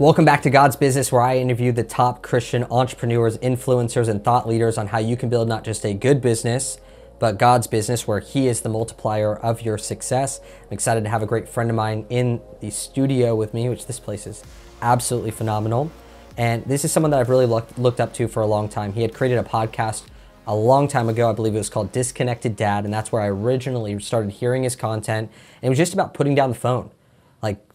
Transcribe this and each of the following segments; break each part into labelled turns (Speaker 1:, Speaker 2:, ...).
Speaker 1: Welcome back to God's Business, where I interview the top Christian entrepreneurs, influencers, and thought leaders on how you can build not just a good business, but God's business, where He is the multiplier of your success. I'm excited to have a great friend of mine in the studio with me, which this place is absolutely phenomenal. And this is someone that I've really looked, looked up to for a long time. He had created a podcast a long time ago. I believe it was called Disconnected Dad, and that's where I originally started hearing his content. And it was just about putting down the phone.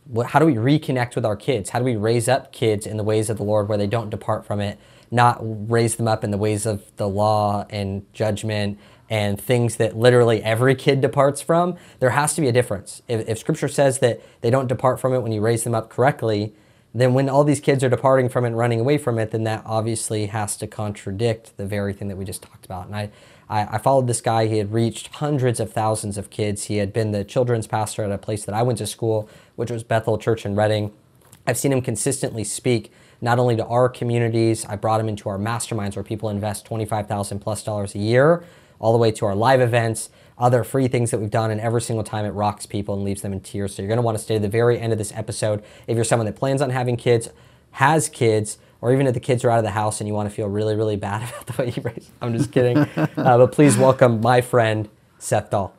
Speaker 1: What, how do we reconnect with our kids? How do we raise up kids in the ways of the Lord where they don't depart from it, not raise them up in the ways of the law and judgment and things that literally every kid departs from? There has to be a difference. If, if Scripture says that they don't depart from it when you raise them up correctly, then when all these kids are departing from it and running away from it, then that obviously has to contradict the very thing that we just talked about. And I, I, I, followed this guy. He had reached hundreds of thousands of kids. He had been the children's pastor at a place that I went to school, which was Bethel Church in Redding. I've seen him consistently speak not only to our communities, I brought him into our masterminds where people invest 25,000 plus dollars a year, all the way to our live events other free things that we've done, and every single time it rocks people and leaves them in tears. So you're going to want to stay to the very end of this episode. If you're someone that plans on having kids, has kids, or even if the kids are out of the house and you want to feel really, really bad about the way you raise. I'm just kidding. uh, but please welcome my friend Seth Dahl.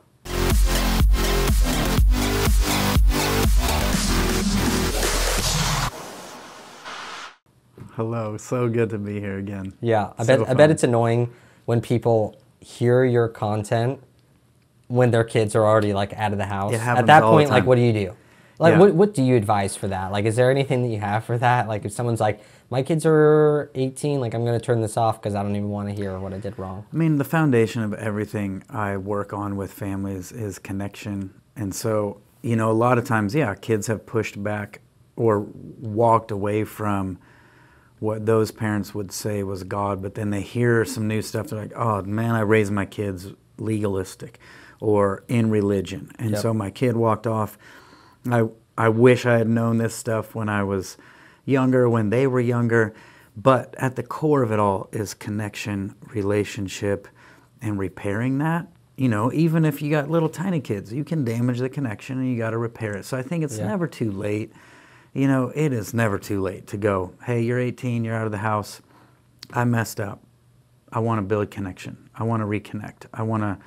Speaker 2: Hello, so good to be here again.
Speaker 1: Yeah, I so bet fun. I bet it's annoying when people hear your content when their kids are already like out of the house. At that point, like, what do you do? Like, yeah. what, what do you advise for that? Like, is there anything that you have for that? Like, if someone's like, my kids are 18, like, I'm going to turn this off because I don't even want to hear what I did wrong.
Speaker 2: I mean, the foundation of everything I work on with families is connection. And so, you know, a lot of times, yeah, kids have pushed back or walked away from what those parents would say was God, but then they hear some new stuff. They're like, oh, man, I raised my kids legalistic or in religion. And yep. so my kid walked off. I I wish I had known this stuff when I was younger, when they were younger. But at the core of it all is connection, relationship, and repairing that. You know, even if you got little tiny kids, you can damage the connection and you got to repair it. So I think it's yeah. never too late. You know, it is never too late to go, hey, you're 18, you're out of the house. I messed up. I want to build connection. I want to reconnect. I want to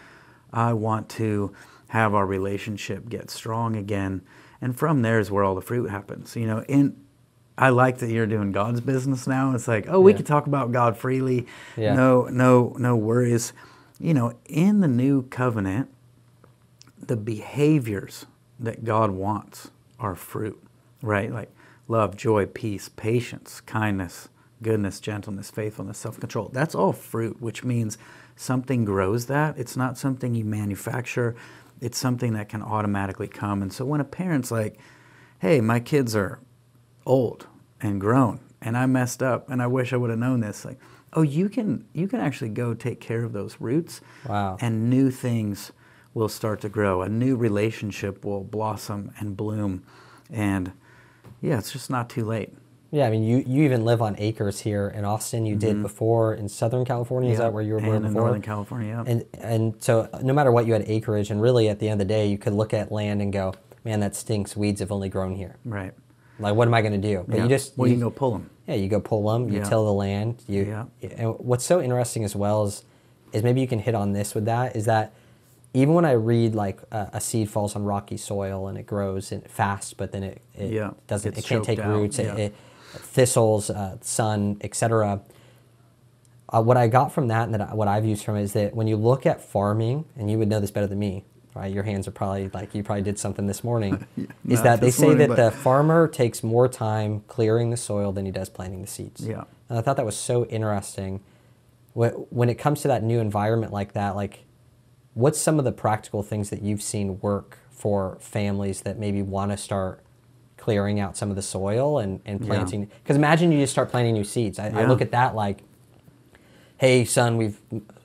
Speaker 2: I want to have our relationship get strong again. And from there is where all the fruit happens. You know, in I like that you're doing God's business now. It's like, oh, we yeah. can talk about God freely. Yeah. No, no, no worries. You know, in the new covenant, the behaviors that God wants are fruit, right? Like love, joy, peace, patience, kindness, goodness, gentleness, faithfulness, self control. That's all fruit, which means something grows that. It's not something you manufacture, it's something that can automatically come. And so when a parent's like, hey, my kids are old and grown and I messed up and I wish I would have known this, like, oh, you can you can actually go take care of those roots.
Speaker 1: Wow.
Speaker 2: And new things will start to grow. A new relationship will blossom and bloom. And yeah, it's just not too late.
Speaker 1: Yeah, I mean, you, you even live on acres here in Austin. You mm-hmm. did before in Southern California. Yeah. Is that where you were born
Speaker 2: before? in Northern California.
Speaker 1: Yeah. And and so no matter what, you had acreage, and really at the end of the day, you could look at land and go, "Man, that stinks. Weeds have only grown here."
Speaker 2: Right.
Speaker 1: Like, what am I going to do?
Speaker 2: But yeah. you just well, you, you, can go pull them.
Speaker 1: Yeah, you go pull them. You till the land. You. Yeah. And what's so interesting as well is, is maybe you can hit on this with that is that even when I read like a, a, seed falls on rocky soil and it grows and fast, but then it, it yeah. doesn't, it can't take out. roots. Yeah. It, it, thistles, uh, sun, etc. Uh, what I got from that and that what I've used from it is that when you look at farming, and you would know this better than me, right? Your hands are probably like you probably did something this morning. is that they say morning, that the farmer takes more time clearing the soil than he does planting the seeds.
Speaker 2: Yeah.
Speaker 1: And I thought that was so interesting. When it comes to that new environment like that, like, what's some of the practical things that you've seen work for families that maybe want to start clearing out some of the soil and, and planting. Because yeah. imagine you just start planting new seeds. I, yeah. I, look at that like, hey, son, we've,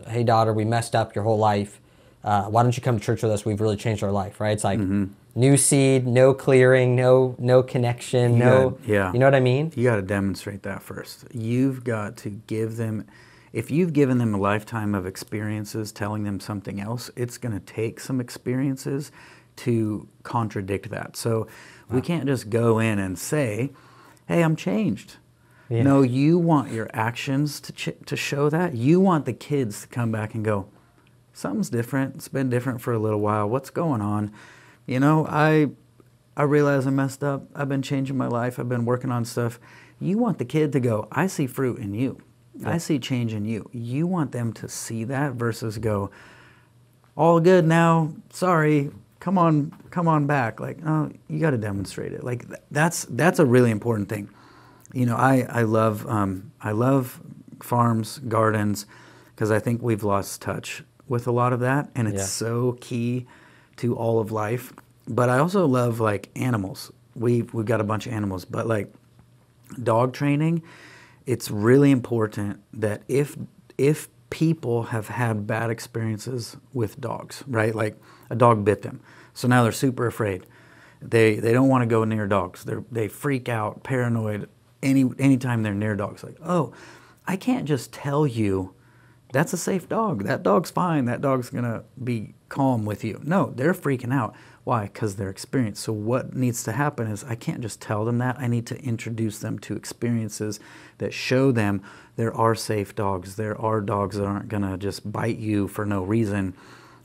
Speaker 1: hey, daughter, we messed up your whole life. Uh, why don't you come to church with us? We've really changed our life, right? It's like mm-hmm. new seed, no clearing, no no connection, you no. Gotta, yeah. You know what I mean?
Speaker 2: You got to demonstrate that first. You've got to give them. If you've given them a lifetime of experiences telling them something else, it's going to take some experiences to contradict that. So we can't just go in and say, hey, I'm changed.
Speaker 1: Yeah.
Speaker 2: No, you want your actions to to show that. You want the kids to come back and go, something's different. It's been different for a little while. What's going on? You know, I I realize I messed up. I've been changing my life. I've been working on stuff. You want the kid to go, I see fruit in you. I see change in you. You want them to see that versus go, all good now. Sorry. Come on, come on back. Like, oh, you got to demonstrate it. Like th- that's that's a really important thing. You know, I I love um, I love farms, gardens, because I think we've lost touch with a lot of that, and it's
Speaker 1: Yeah.
Speaker 2: so key to all of life. But I also love like animals. We we've got a bunch of animals, but like dog training, it's really important that if if people have had bad experiences with dogs, right? Like a dog bit them, so now they're super afraid. They they don't want to go near dogs. They they freak out, paranoid any anytime they're near dogs. Like oh, I can't just tell you that's a safe dog. That dog's fine. That dog's gonna be calm with you. No, they're freaking out. Why? Because they're experienced. So what needs to happen is I can't just tell them that. I need to introduce them to experiences that show them there are safe dogs. There are dogs that aren't gonna just bite you for no reason.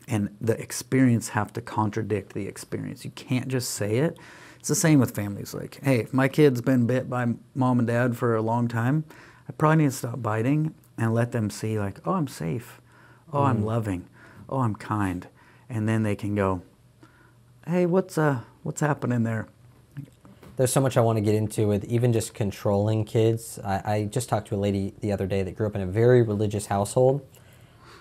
Speaker 2: And the experience have to contradict the experience. You can't just say it. It's the same with families. Like, hey, if my kid's been bit by mom and dad for a long time, I probably need to stop biting and let them see, like, oh, I'm safe. Oh, I'm mm. loving. Oh, I'm kind. And then they can go, hey, what's uh, what's happening there?
Speaker 1: There's so much I want to get into with even just controlling kids. I, I just talked to a lady the other day that grew up in a very religious household,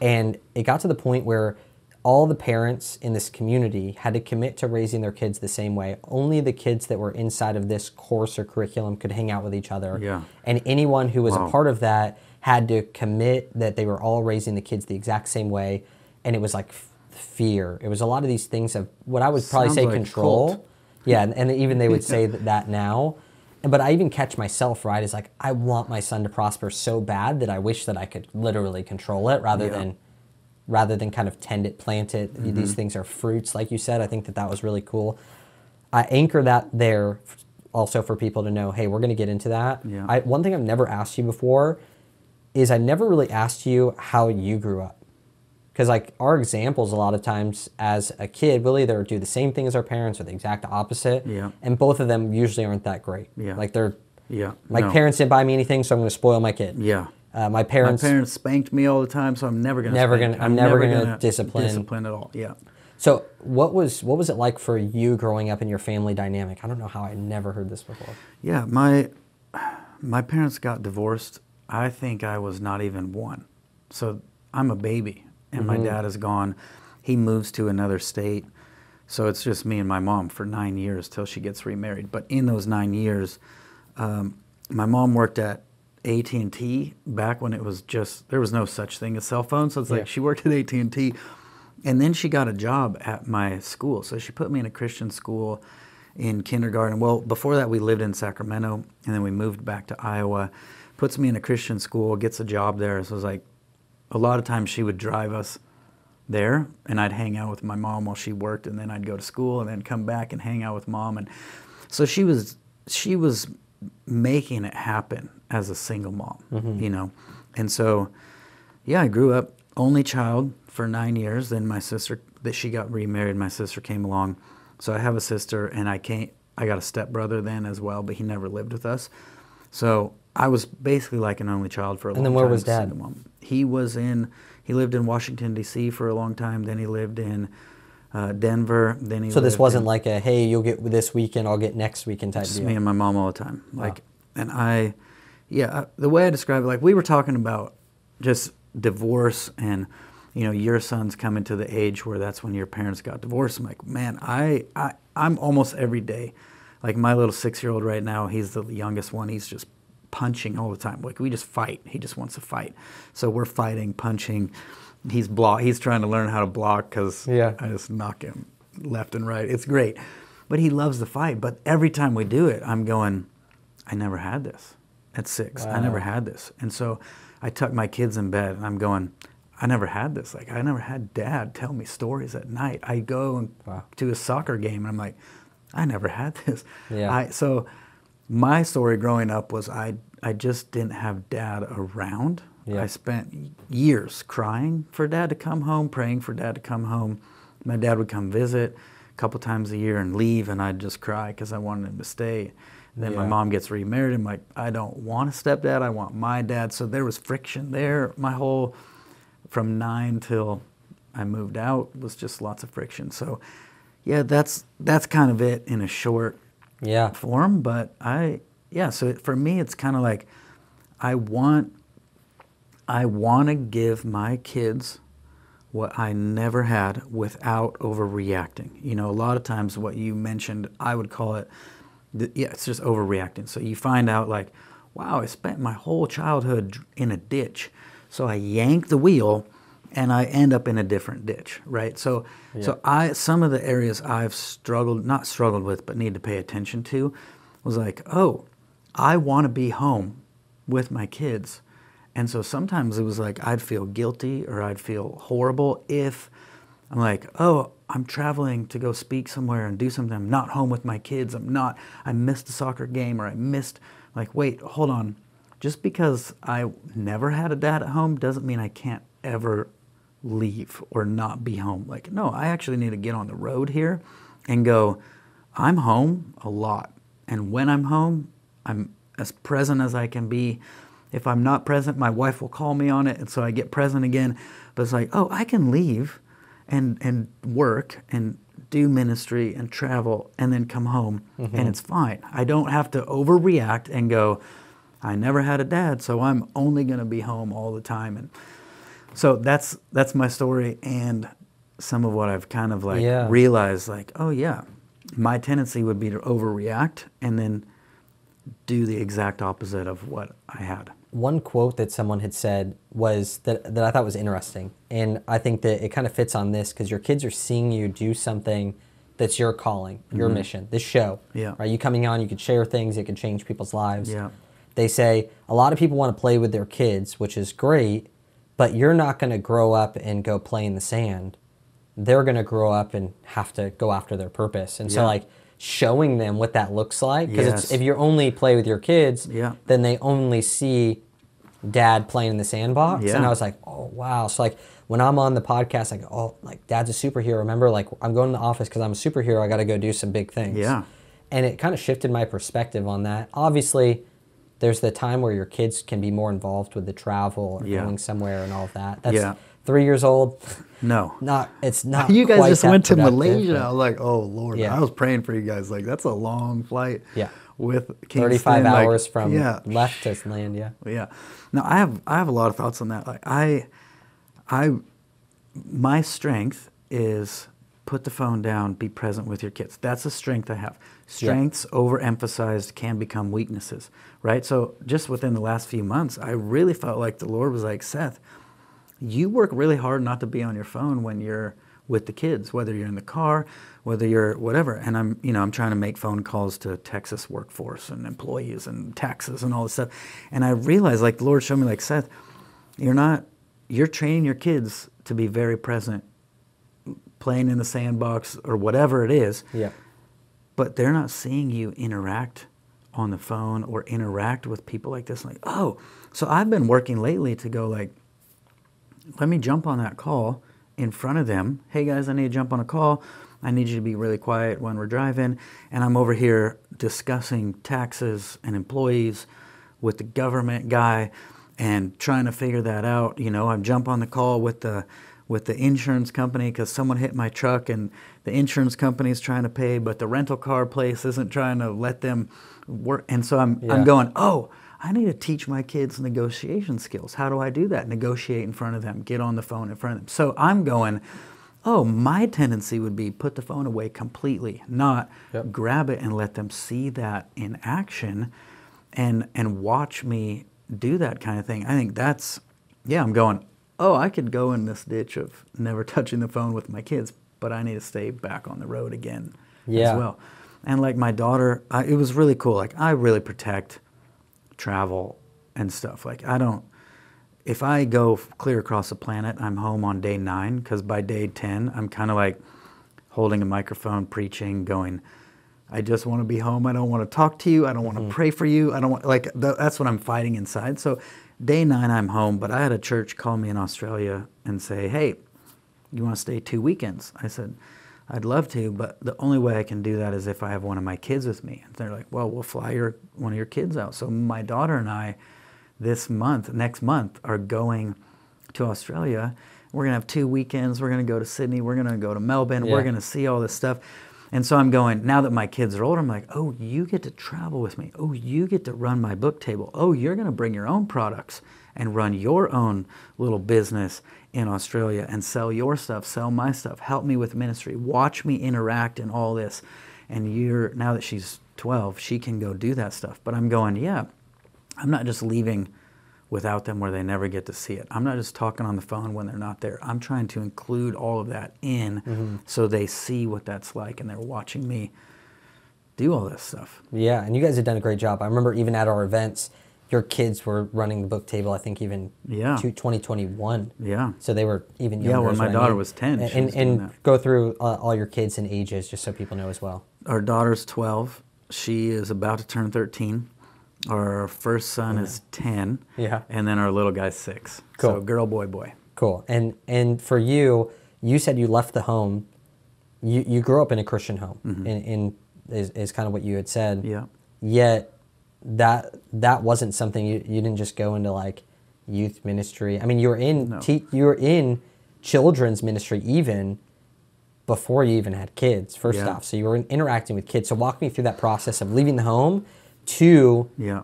Speaker 1: and it got to the point where all the parents in this community had to commit to raising their kids the same way. Only the kids that were inside of this course or curriculum could hang out with each other.
Speaker 2: Yeah.
Speaker 1: And anyone who was
Speaker 2: Wow.
Speaker 1: a part of that had to commit that they were all raising the kids the exact same way. And it was like fear. It was a lot of these things of what I would probably
Speaker 2: Sounds
Speaker 1: say
Speaker 2: like
Speaker 1: control.
Speaker 2: cult.
Speaker 1: Yeah, and, and even they would say that, that now. And- But I even catch myself, right? Is like, I want my son to prosper so bad that I wish that I could literally control it rather
Speaker 2: Yeah.
Speaker 1: than rather than kind of tend it, plant it.
Speaker 2: Mm-hmm.
Speaker 1: These things are fruits, like you said. I think that that was really cool. I anchor that there also for people to know, hey, we're going to get into that.
Speaker 2: Yeah.
Speaker 1: I, one thing I've never asked you before is I never really asked you how you grew up. Because like our examples, a lot of times as a kid, we'll either do the same thing as our parents or the exact opposite.
Speaker 2: Yeah.
Speaker 1: And both of them usually aren't that great.
Speaker 2: Yeah.
Speaker 1: Like they're,
Speaker 2: Yeah.
Speaker 1: my
Speaker 2: no.
Speaker 1: parents didn't buy me anything, so I'm going to spoil my kid.
Speaker 2: Yeah.
Speaker 1: Uh, my
Speaker 2: My
Speaker 1: parents.
Speaker 2: parents spanked me all the time, so I'm never gonna.
Speaker 1: Never
Speaker 2: spank.
Speaker 1: gonna- I'm never gonna discipline.
Speaker 2: Discipline at all. Yeah.
Speaker 1: So what was what was it like for you growing up in your family dynamic? I don't know how I never heard this before.
Speaker 2: Yeah, my my parents got divorced. I think I was not even one. So I'm a baby, and my dad is gone. He moves to another state. So it's just me and my mom for nine years till she gets remarried. But in those nine years, um, my mom worked at AT and T back when it was just there was no such thing as cell phones. So it's
Speaker 1: Yeah.
Speaker 2: like she worked at AT and T, and then she got a job at my school. So she put me in a Christian school in kindergarten. Well, before that, we lived in Sacramento, and then we moved back to Iowa. Puts me in a Christian school, gets a job there. So it was like a lot of times she would drive us there, and I'd hang out with my mom while she worked, and then I'd go to school, and then come back and hang out with mom. And so she was she was making it happen as a single mom, mm-hmm. you know. And so, yeah, I grew up only child for nine years. Then my sister, that she got remarried, my sister came along. So I have a sister, and I can't. I got a stepbrother then as well, but he never lived with us. So I was basically like an only child for a
Speaker 1: And
Speaker 2: long
Speaker 1: then
Speaker 2: time.
Speaker 1: where was
Speaker 2: as a
Speaker 1: Dad?
Speaker 2: He was in. He lived in Washington D.C. for a long time. Then he lived in uh, Denver. Then he.
Speaker 1: So this wasn't
Speaker 2: in-
Speaker 1: like a hey, you'll get this weekend, I'll get next weekend type
Speaker 2: just
Speaker 1: deal.
Speaker 2: me and my mom all the time. Like, and I, yeah, I- the way I describe it, like we were talking about just divorce and, you know, your son's coming to the age where that's when your parents got divorced. I'm like, man, I, I, I'm almost every day, like my little six-year-old right now, he's the youngest one. He's just punching all the time. Like we just fight. He just wants to fight. So we're fighting, punching. He's block. He's trying to learn how to block because
Speaker 1: Yeah.
Speaker 2: I just knock him left and right. It's great. But he loves the fight. But every time we do it, I'm going, I never had this at six. I never had this. And so I tuck my kids in bed and I'm going, I never had this. Like, I never had dad tell me stories at night. I go
Speaker 1: Wow.
Speaker 2: to a soccer game and I'm like, I never had this.
Speaker 1: Yeah.
Speaker 2: I, so my story growing up was I I just didn't have dad around.
Speaker 1: Yeah.
Speaker 2: I spent years crying for dad to come home, praying for dad to come home. My dad would come visit a couple times a year and leave, and I'd just cry because I wanted him to stay. Then my mom gets remarried. I'm like, I don't want a stepdad. I want my dad. So there was friction there. My whole from nine till I moved out was just lots of friction. So yeah, that's that's kind of it in a short
Speaker 1: Yeah.
Speaker 2: form. But I yeah, so for me, it's kind of like I want I want to give my kids what I never had without overreacting. You know, a lot of times what you mentioned, I would call it, the, yeah, it's just overreacting. So you find out like, wow, I spent my whole childhood in a ditch, so I yank the wheel, and I end up in a different ditch, right? So, so I some of the areas I've struggled, not struggled with, but need to pay attention to, was like, oh, I want to be home with my kids. And so sometimes it was like I'd feel guilty or I'd feel horrible if I'm like, oh, I'm traveling to go speak somewhere and do something. I'm not home with my kids. I'm not, I missed a soccer game or I missed, like, wait, hold on. Just because I never had a dad at home doesn't mean I can't ever leave or not be home. Like, no, I actually need to get on the road here and go, I'm home a lot. And when I'm home, I'm as present as I can be. If I'm not present, my wife will call me on it, and so I get present again. But it's like, oh, I can leave and, and work and do ministry and travel and then come home, and mm-hmm. it's fine. I don't have to overreact and go, I never had a dad, so I'm only going to be home all the time. And so that's that's my story and some of what I've kind of like
Speaker 1: Yeah.
Speaker 2: realized like, oh yeah, my tendency would be to overreact and then do the exact opposite of what I had.
Speaker 1: One quote that someone had said was that, that I thought was interesting. And I think that it kind of fits on this because your kids are seeing you do something that's your calling, your mm-hmm. mission, this show.
Speaker 2: Yeah.
Speaker 1: Right? You coming on, you could share things, it could change people's lives.
Speaker 2: Yeah.
Speaker 1: They say a lot of people want to play with their kids, which is great, but you're not going to grow up and go play in the sand. They're going to grow up and have to go after their purpose. And so, like, showing them what that looks like, because
Speaker 2: Yes.
Speaker 1: if you only play with your kids,
Speaker 2: Yeah.
Speaker 1: then they only see dad playing in the sandbox. And I was like, oh, wow. So, like, when I'm on the podcast, I go, oh, like, dad's a superhero. Remember, like, I'm going to the office because I'm a superhero. I got to go do some big things.
Speaker 2: Yeah.
Speaker 1: And it kind of shifted my perspective on that. Obviously, there's the time where your kids can be more involved with the travel or
Speaker 2: Yeah.
Speaker 1: going somewhere and all of that. That's
Speaker 2: Yeah.
Speaker 1: three years old.
Speaker 2: No.
Speaker 1: Not, it's not.
Speaker 2: you guys
Speaker 1: quite
Speaker 2: just
Speaker 1: that
Speaker 2: went to Malaysia.
Speaker 1: but-
Speaker 2: I was like, oh Lord,
Speaker 1: Yeah.
Speaker 2: I was praying for you guys. Like that's a long flight.
Speaker 1: Yeah.
Speaker 2: With Kingston,
Speaker 1: 35
Speaker 2: like,
Speaker 1: hours from
Speaker 2: yeah,
Speaker 1: left to land, yeah.
Speaker 2: Yeah. No, I have I have a lot of thoughts on that. Like I I my strength is put the phone down, be present with your kids. That's a strength I have. Strengths overemphasized can become weaknesses, right? So just within the last few months, I really felt like the Lord was like, Seth, you work really hard not to be on your phone when you're with the kids, whether you're in the car, whether you're whatever. And I'm, you know, I'm trying to make phone calls to Texas workforce and employees and taxes and all this stuff. And I realized, like, the Lord showed me, like, Seth, you're not, you're training your kids to be very present, playing in the sandbox or whatever it is
Speaker 1: Yeah.
Speaker 2: But they're not seeing you interact on the phone or interact with people like this. Like, oh, so I've been working lately to go like, let me jump on that call in front of them. Hey guys, I need to jump on a call. I need you to be really quiet when we're driving. And I'm over here discussing taxes and employees with the government guy and trying to figure that out. You know, I jump on the call with the with the insurance company because someone hit my truck and the insurance company is trying to pay, but the rental car place isn't trying to let them work. And so I'm
Speaker 1: Yeah.
Speaker 2: I'm going, oh, I need to teach my kids negotiation skills. How do I do that? Negotiate in front of them, get on the phone in front of them. So I'm going, oh, my tendency would be put the phone away completely, not
Speaker 1: Yep.
Speaker 2: grab it and let them see that in action and and watch me do that kind of thing. I think that's yeah, I'm going, oh, I could go in this ditch of never touching the phone with my kids, but I need to stay back on the road again
Speaker 1: Yeah.
Speaker 2: as well. And like my daughter, I, it was really cool. Like I really protect travel and stuff. Like I don't. If I go clear across the planet, I'm home on day nine because by day ten, I'm kind of like holding a microphone, preaching, going. I just want to be home. I don't want to talk to you. I don't want to mm-hmm. pray for you. I don't want like th- that's what I'm fighting inside. So day nine, I'm home. But I had a church call me in Australia and say, "Hey, you want to stay two weekends?" I said, "I'd love to, but the only way I can do that is if I have one of my kids with me." And they're like, "Well, we'll fly your one of your kids out." So my daughter and I, this month, next month, are going to Australia. We're gonna have two weekends. We're gonna go to Sydney. We're gonna go to Melbourne.
Speaker 1: Yeah.
Speaker 2: We're gonna see all this stuff. And so I'm going, now that my kids are older, I'm like, oh, you get to travel with me. Oh, you get to run my book table. Oh, you're going to bring your own products and run your own little business in Australia and sell your stuff, sell my stuff, help me with ministry, watch me interact in all this. And you're, now that she's 12, she can go do that stuff. But I'm going, yeah, I'm not just leaving without them where they never get to see it. I'm not just talking on the phone when they're not there. I'm trying to include all of that in so they see what that's like and they're watching me do all this stuff.
Speaker 1: Yeah, and you guys have done a great job. I remember even at our events, your kids were running the book table. I think even
Speaker 2: Yeah.
Speaker 1: to 2021.
Speaker 2: Yeah.
Speaker 1: So they were even younger.
Speaker 2: Yeah,
Speaker 1: when
Speaker 2: my
Speaker 1: I
Speaker 2: daughter
Speaker 1: mean.
Speaker 2: was 10,
Speaker 1: And,
Speaker 2: she
Speaker 1: and,
Speaker 2: was
Speaker 1: and go through uh, all your kids and ages just so people know as well.
Speaker 2: Our daughter's 12. She is about to turn 13. Our first son is 10.
Speaker 1: Yeah.
Speaker 2: And then our little guy's 6.
Speaker 1: Cool.
Speaker 2: So girl, boy, boy.
Speaker 1: Cool. And and for you, you said you left the home. You you grew up in a Christian home, and, and is, is kind of what you had said.
Speaker 2: Mm-hmm. Yeah.
Speaker 1: Yet that that wasn't something you, you didn't just go into like youth ministry. I mean, you were in
Speaker 2: No.
Speaker 1: you were in children's ministry even before you even had kids. First
Speaker 2: Yeah.
Speaker 1: off, so you were in, interacting with kids. So walk me through that process of leaving the home to
Speaker 2: Yeah.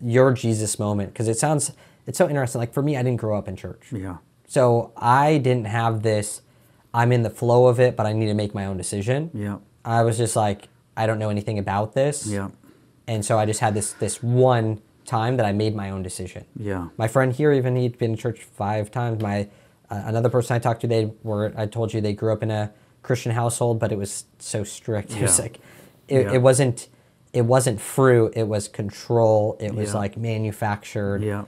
Speaker 1: your Jesus moment because it sounds it's so interesting. Like for me, I didn't grow up in church.
Speaker 2: Yeah.
Speaker 1: So I didn't have this, I'm in the flow of it, but I need to make my own decision.
Speaker 2: Yeah.
Speaker 1: I was just like, I don't know anything about this.
Speaker 2: Yeah.
Speaker 1: And so I just had this this one time that I made my own decision.
Speaker 2: Yeah.
Speaker 1: My friend here, even he'd been in church five times. My uh, another person I talked to, they were. I told you they grew up in a Christian household, but it was so strict. Yeah. It was like, it,
Speaker 2: Yeah.
Speaker 1: it wasn't. It wasn't fruit. It was control. It was
Speaker 2: Yeah.
Speaker 1: like manufactured
Speaker 2: Yeah.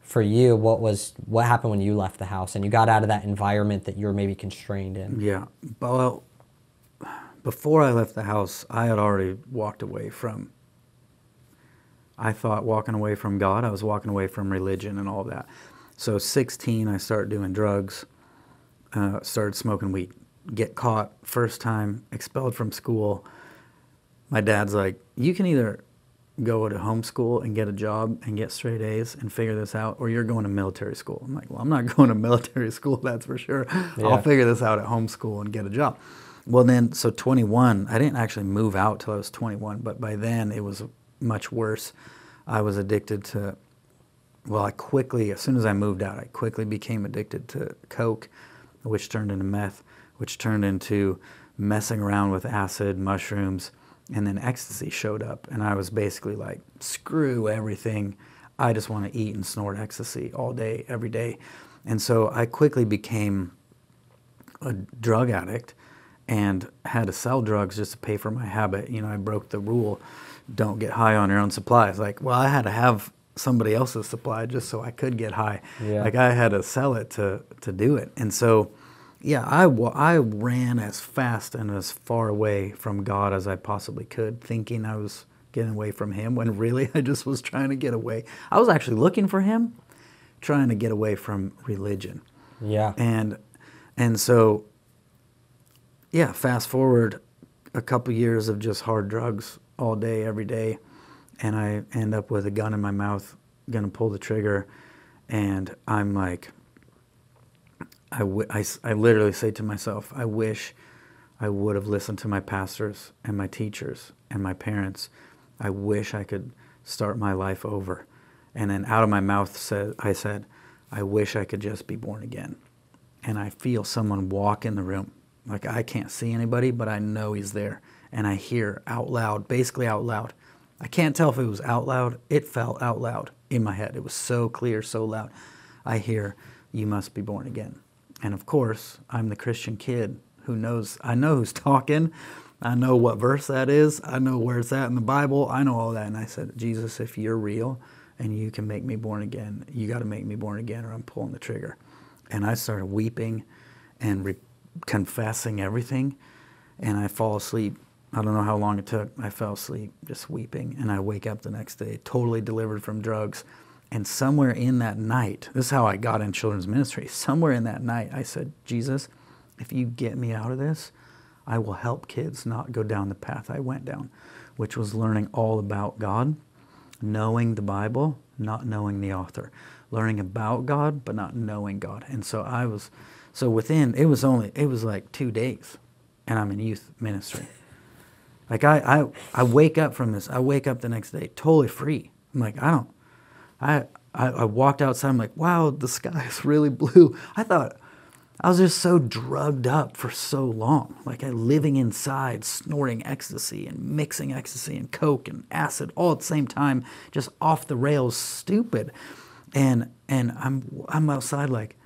Speaker 1: for you what was what happened when you left the house and you got out of that environment that you were maybe constrained in
Speaker 2: Yeah. Well, before I left the house, I had already walked away from. I thought walking away from God, I was walking away from religion and all that. So, 16, I started doing drugs, uh, started smoking weed. Get caught, first time, expelled from school. My dad's like, you can either go to homeschool and get a job and get straight A's and figure this out, or you're going to military school. I'm like, well, I'm not going to military school, that's for sure.
Speaker 1: Yeah.
Speaker 2: I'll figure this out at homeschool and get a job. Well, then, so 21, I didn't actually move out till I was 21, but by then it was much worse. I was addicted to, well, I quickly, as soon as I moved out, I quickly became addicted to Coke, which turned into meth, which turned into messing around with acid, mushrooms, and then ecstasy showed up. And I was basically like, screw everything. I just want to eat and snort ecstasy all day, every day. And so I quickly became a drug addict and had to sell drugs just to pay for my habit. You know, I broke the rule don't get high on your own supply. It's like, well, I had to have somebody else's supply just so I could get high.
Speaker 1: Yeah.
Speaker 2: Like I had to sell it to, to do it. And so, yeah, I, I ran as fast and as far away from God as I possibly could, thinking I was getting away from Him when really I just was trying to get away. I was actually looking for Him, trying to get away from religion
Speaker 1: yeah
Speaker 2: and and so yeah fast forward a couple years of just hard drugs all day every day and i end up with a gun in my mouth gonna pull the trigger and i'm like I, w- I, I literally say to myself i wish i would have listened to my pastors and my teachers and my parents i wish i could start my life over and then out of my mouth said i said i wish i could just be born again and I feel someone walk in the room. Like I can't see anybody, but I know he's there. And I hear out loud, basically out loud. I can't tell if it was out loud. It felt out loud in my head. It was so clear, so loud. I hear, You must be born again. And of course, I'm the Christian kid who knows, I know who's talking. I know what verse that is. I know where it's at in the Bible. I know all that. And I said, Jesus, if you're real and you can make me born again, you got to make me born again or I'm pulling the trigger and I started weeping and confessing everything. And I fall asleep I don't know how long it took. I fell asleep just weeping, and I wake up the next day totally delivered from drugs. And somewhere in that night, this is how I got in children's ministry. Somewhere in that night, I said, Jesus, if you get me out of this, I will help kids not go down the path I went down, which was learning all about God, knowing the Bible, not knowing the author, learning about God, but not knowing God. And so I was, so within, it was only, it was like two days, and I'm in youth ministry. Like I, I, I wake up from this, I wake up the next day totally free. I'm like, I don't, I, I, I walked outside, I'm like, wow, the sky is really blue. I thought, I was just so drugged up for so long. Like I living inside, snorting ecstasy and mixing ecstasy and coke and acid all at the same time, just off the rails, stupid. And and I'm I'm outside like,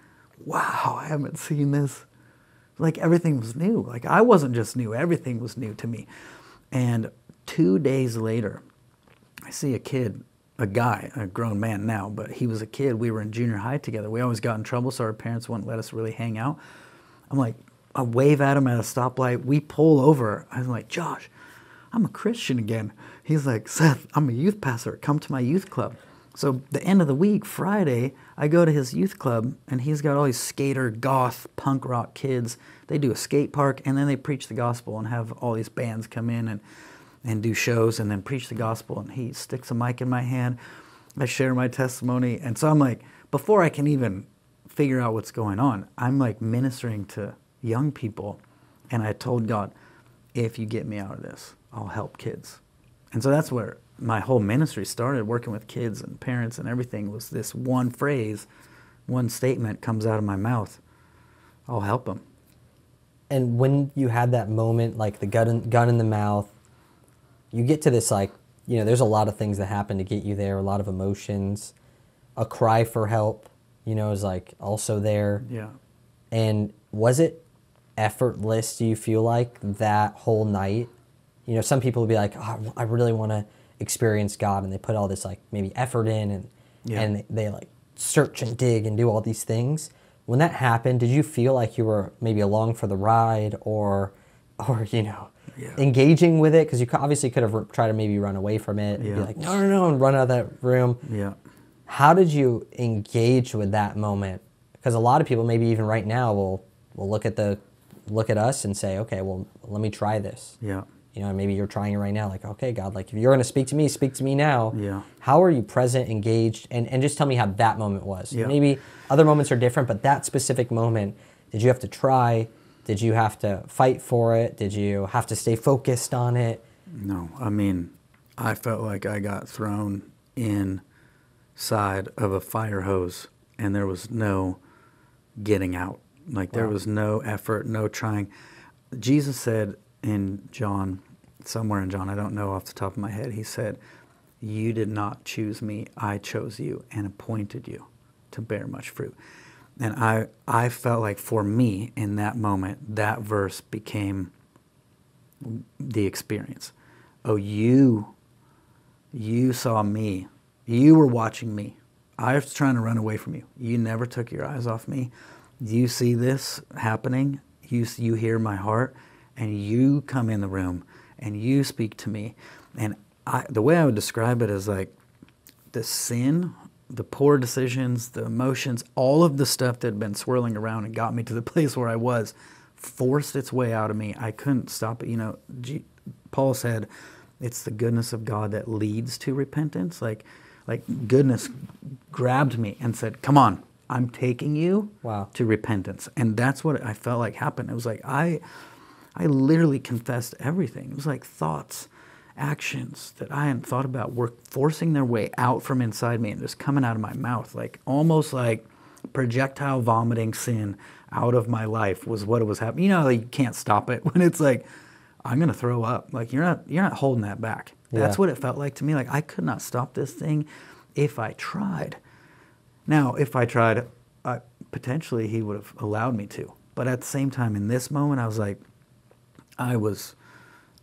Speaker 2: wow, I haven't seen this. Like everything was new. Like I wasn't just new, everything was new to me. And two days later, I see a kid a guy, a grown man now, but he was a kid. We were in junior high together. We always got in trouble, so our parents wouldn't let us really hang out. I'm like, I wave at him at a stoplight. We pull over. I'm like, Josh, I'm a Christian again. He's like, Seth, I'm a youth pastor. Come to my youth club. So the end of the week, Friday, I go to his youth club, and he's got all these skater, goth, punk rock kids. They do a skate park, and then they preach the gospel and have all these bands come in and and do shows and then preach the gospel. And he sticks a mic in my hand. I share my testimony. And so I'm like, before I can even figure out what's going on, I'm like ministering to young people. And I told God, if you get me out of this, I'll help kids. And so that's where my whole ministry started working with kids and parents and everything was this one phrase, one statement comes out of my mouth. I'll help them.
Speaker 1: And when you had that moment, like the gun in, gun in the mouth, you get to this like you know there's a lot of things that happen to get you there a lot of emotions. A cry for help you know is like also there.
Speaker 2: Yeah.
Speaker 1: And was it effortless do you feel like that whole night? You know some people would be like oh, i really want to experience god and they put all this like maybe effort in and yeah. and they, they like search and dig and do all these things. When that happened did you feel like you were maybe along for the ride or or you know yeah. engaging with it because you obviously could have tried to maybe run away from it and be like, no, no, no, and run out of that room.
Speaker 2: Yeah.
Speaker 1: How did you engage with that moment? Because a lot of people, maybe even right now, will will look at the look at us and say, okay, well, let me try this.
Speaker 2: Yeah.
Speaker 1: You know, maybe you're trying it right now. Like, okay, God, like if you're going to speak to me, speak to me now.
Speaker 2: Yeah.
Speaker 1: How are you present, engaged, and and just tell me how that moment was.
Speaker 2: Yeah.
Speaker 1: Maybe other moments are different, but that specific moment, did you have to try? Did you have to fight for it? Did you have to stay focused on it?
Speaker 2: No, I mean, I felt like I got thrown inside of a fire hose and there was no getting out. Like there was no effort, no trying. Jesus said in John, somewhere in John, I don't know off the top of my head, he said, You did not choose me, I chose you and appointed you to bear much fruit. And I, I felt like for me in that moment, that verse became the experience. Oh, you, you saw me. You were watching me. I was trying to run away from you. You never took your eyes off me. You see this happening. You, you hear my heart, and you come in the room and you speak to me. And I, the way I would describe it is like the sin the poor decisions, the emotions, all of the stuff that had been swirling around and got me to the place where I was forced its way out of me. I couldn't stop it. You know, G- Paul said, it's the goodness of God that leads to repentance. Like, like goodness grabbed me and said, "Come on, I'm taking you
Speaker 1: wow.
Speaker 2: to repentance." And that's what I felt like happened. It was like I, I literally confessed everything. It was like thoughts actions that I hadn't thought about were forcing their way out from inside me and just coming out of my mouth, like almost like projectile vomiting sin out of my life was what it was happening. You know, you can't stop it when it's like, I'm gonna throw up. Like you're not you're not holding that back. That's yeah. what it felt like to me. Like I could not stop this thing if I tried. Now, if I tried, uh, potentially he would have allowed me to. But at the same time, in this moment, I was like, I was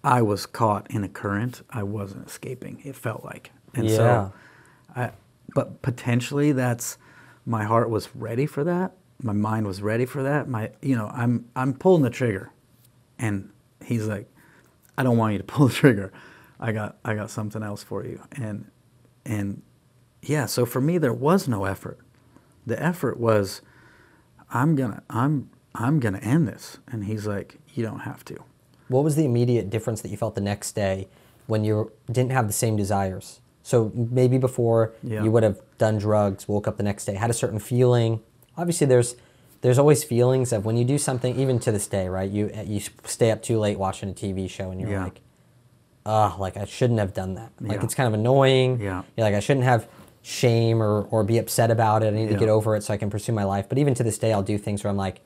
Speaker 2: I was caught in a current. I wasn't escaping. It felt like, and yeah. so, I, but potentially that's my heart was ready for that. My mind was ready for that. My, you know, I'm I'm pulling the trigger, and he's like, I don't want you to pull the trigger. I got I got something else for you. And and yeah, so for me there was no effort. The effort was I'm gonna I'm I'm gonna end this. And he's like, You don't have to.
Speaker 1: What was the immediate difference that you felt the next day when you didn't have the same desires? So maybe before
Speaker 2: Yeah.
Speaker 1: you would have done drugs, woke up the next day, had a certain feeling. Obviously, there's there's always feelings of when you do something, even to this day, right? You you stay up too late watching a TV show, and you're
Speaker 2: Yeah.
Speaker 1: like, ah, like I shouldn't have done that. Like
Speaker 2: Yeah.
Speaker 1: it's kind of annoying.
Speaker 2: Yeah.
Speaker 1: You're like I shouldn't have shame or or be upset about it. I need to get over it so I can pursue my life. But even to this day, I'll do things where I'm like,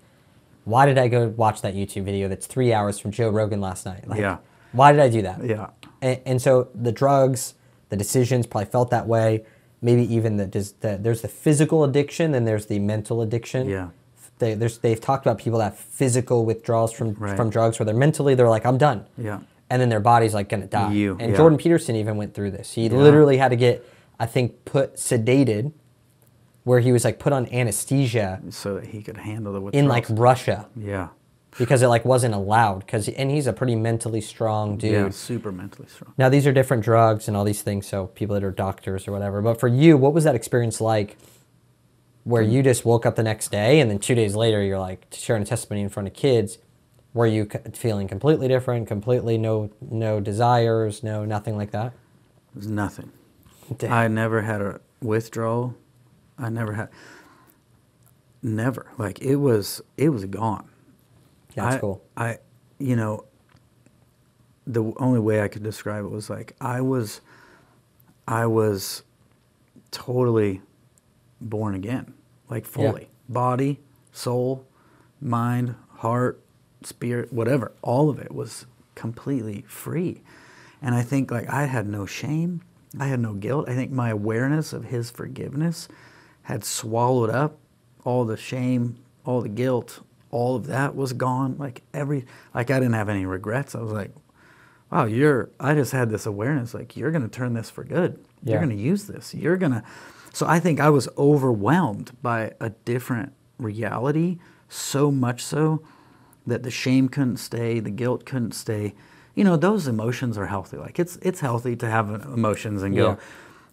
Speaker 1: why did I go watch that YouTube video that's three hours from Joe Rogan last night? Like,
Speaker 2: Yeah.
Speaker 1: Why did I do that?
Speaker 2: Yeah.
Speaker 1: And, and so the drugs, the decisions probably felt that way. Maybe even the, does the there's the physical addiction, then there's the mental addiction.
Speaker 2: Yeah.
Speaker 1: They, there's, they've talked about people that have physical withdrawals from
Speaker 2: Right.
Speaker 1: from drugs, where they're mentally they're like I'm done.
Speaker 2: Yeah.
Speaker 1: And then their body's like gonna die.
Speaker 2: You,
Speaker 1: and
Speaker 2: yeah.
Speaker 1: Jordan Peterson even went through this. He literally had to get, I think, put sedated, where he was like put on anesthesia
Speaker 2: So that he could handle the withdrawals.
Speaker 1: in like Russia
Speaker 2: Yeah.
Speaker 1: because it like wasn't allowed. Because and he's a pretty mentally strong dude.
Speaker 2: Yeah, super mentally strong.
Speaker 1: Now these are different drugs and all these things, so people that are doctors or whatever. But for you, what was that experience like? Where you just woke up the next day and then two days later you're like sharing a testimony in front of kids. Were you feeling completely different, completely no no desires, no nothing like that?
Speaker 2: It was nothing.
Speaker 1: Damn.
Speaker 2: I never had a withdrawal. I never had. Never. Like it was. It was gone.
Speaker 1: That's
Speaker 2: I,
Speaker 1: cool.
Speaker 2: I, you know, the only way I could describe it was like I was, I was totally born again, like fully, body, soul, mind, heart, spirit, whatever. All of it was completely free, and I think like I had no shame, I had no guilt. I think my awareness of His forgiveness had swallowed up all the shame, all the guilt, all of that was gone. Like every, like I didn't have any regrets. I was like, wow, you're, I just had this awareness, like you're going to turn this for good. You're going to use this. You're going to, so I think I was overwhelmed by a different reality, so much so that the shame couldn't stay, the guilt couldn't stay. You know, those emotions are healthy. Like it's, it's healthy to have emotions and go,
Speaker 1: Yeah.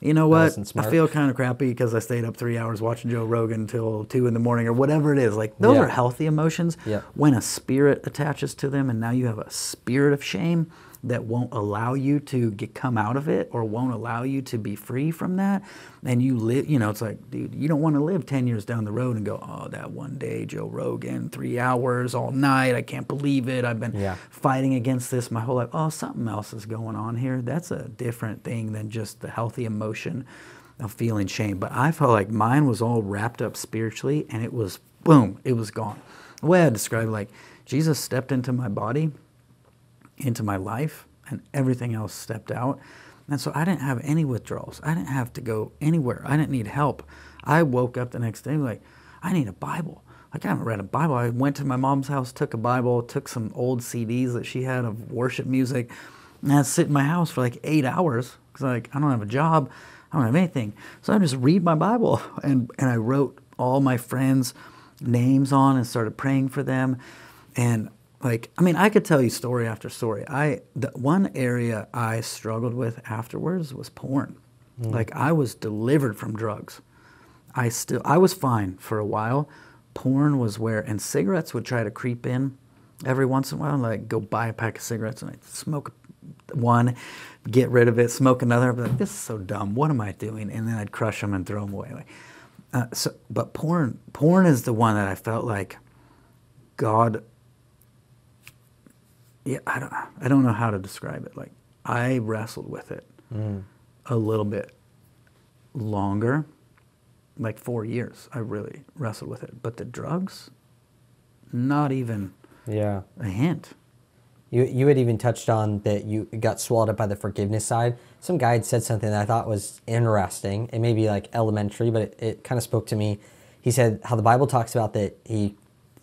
Speaker 2: You know what? I feel kind of crappy because I stayed up three hours watching Joe Rogan until two in the morning or whatever it is. Like those
Speaker 1: Yeah.
Speaker 2: are healthy emotions.
Speaker 1: Yeah.
Speaker 2: When a spirit attaches to them, and now you have a spirit of shame that won't allow you to get come out of it or won't allow you to be free from that, and you live. You know, it's like, dude, you don't want to live ten years down the road and go, oh, that one day, Joe Rogan, three hours all night. I can't believe it. I've been
Speaker 1: Yeah.
Speaker 2: fighting against this my whole life. Oh, something else is going on here. That's a different thing than just the healthy emotion of feeling shame. But I felt like mine was all wrapped up spiritually and it was boom, it was gone. The way I describe it, like Jesus stepped into my body, into my life, and everything else stepped out. And so I didn't have any withdrawals. I didn't have to go anywhere. I didn't need help. I woke up the next day like, I need a Bible. Like I haven't read a Bible. I went to my mom's house, took a Bible, took some old CDs that she had of worship music, and I sit in my house for like eight hours because like I don't have a job, I don't have anything. So I just read my Bible and and I wrote all my friends' names on and started praying for them, and like I mean I could tell you story after story. I the one area I struggled with afterwards was porn. Like I was delivered from drugs. I still I was fine for a while. Porn was where and cigarettes would try to creep in every once in a while. Like go buy a pack of cigarettes and I'd smoke one, get rid of it, smoke another. I'd be like, this is so dumb. What am I doing? And then I'd crush them and throw them away. Like, uh, so, but porn, porn is the one that I felt like God. Yeah, I don't, I don't know how to describe it. Like I wrestled with it mm. a little bit longer, like four years. I really wrestled with it. But the drugs, not even
Speaker 1: Yeah.
Speaker 2: a hint.
Speaker 1: You, you had even touched on that you got swallowed up by the forgiveness side. Some guy had said something that I thought was interesting. It may be like elementary, but it, it kind of spoke to me. He said how the Bible talks about that he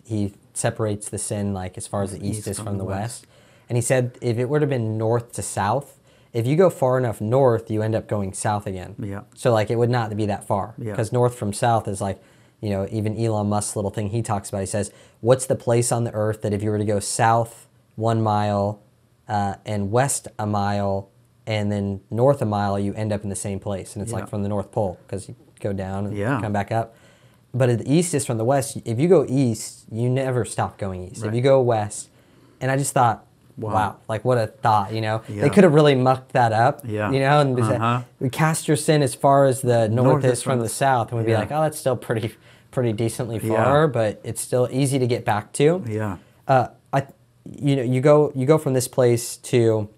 Speaker 1: he separates the sin like as far as the east, is from, the west. And he said if it would have been north to south, if you go far enough north, you end up going south again.
Speaker 2: Yeah.
Speaker 1: So like it would not be that far
Speaker 2: Yeah.
Speaker 1: because north from south is like, you know, even Elon Musk's little thing he talks about. He says, "What's the place on the earth that if you were to go south one mile uh, and west a mile, and then north a mile, you end up in the same place, and it's
Speaker 2: Yeah.
Speaker 1: like from the North Pole because you go down and
Speaker 2: Yeah.
Speaker 1: come back up. But the east is from the west. If you go east, you never stop going east. If you go west, and I just thought,
Speaker 2: Wow.
Speaker 1: wow, like what a thought, you know?
Speaker 2: Yeah.
Speaker 1: They could have really mucked that up,
Speaker 2: Yeah.
Speaker 1: you know, and
Speaker 2: Uh-huh.
Speaker 1: we cast your sin as far as the north,
Speaker 2: North
Speaker 1: is from the south, and we'd be like, oh, that's still pretty, pretty decently
Speaker 2: Yeah.
Speaker 1: far, but it's still easy to get back to.
Speaker 2: Yeah.
Speaker 1: Uh, I, you know, you go you go from this place to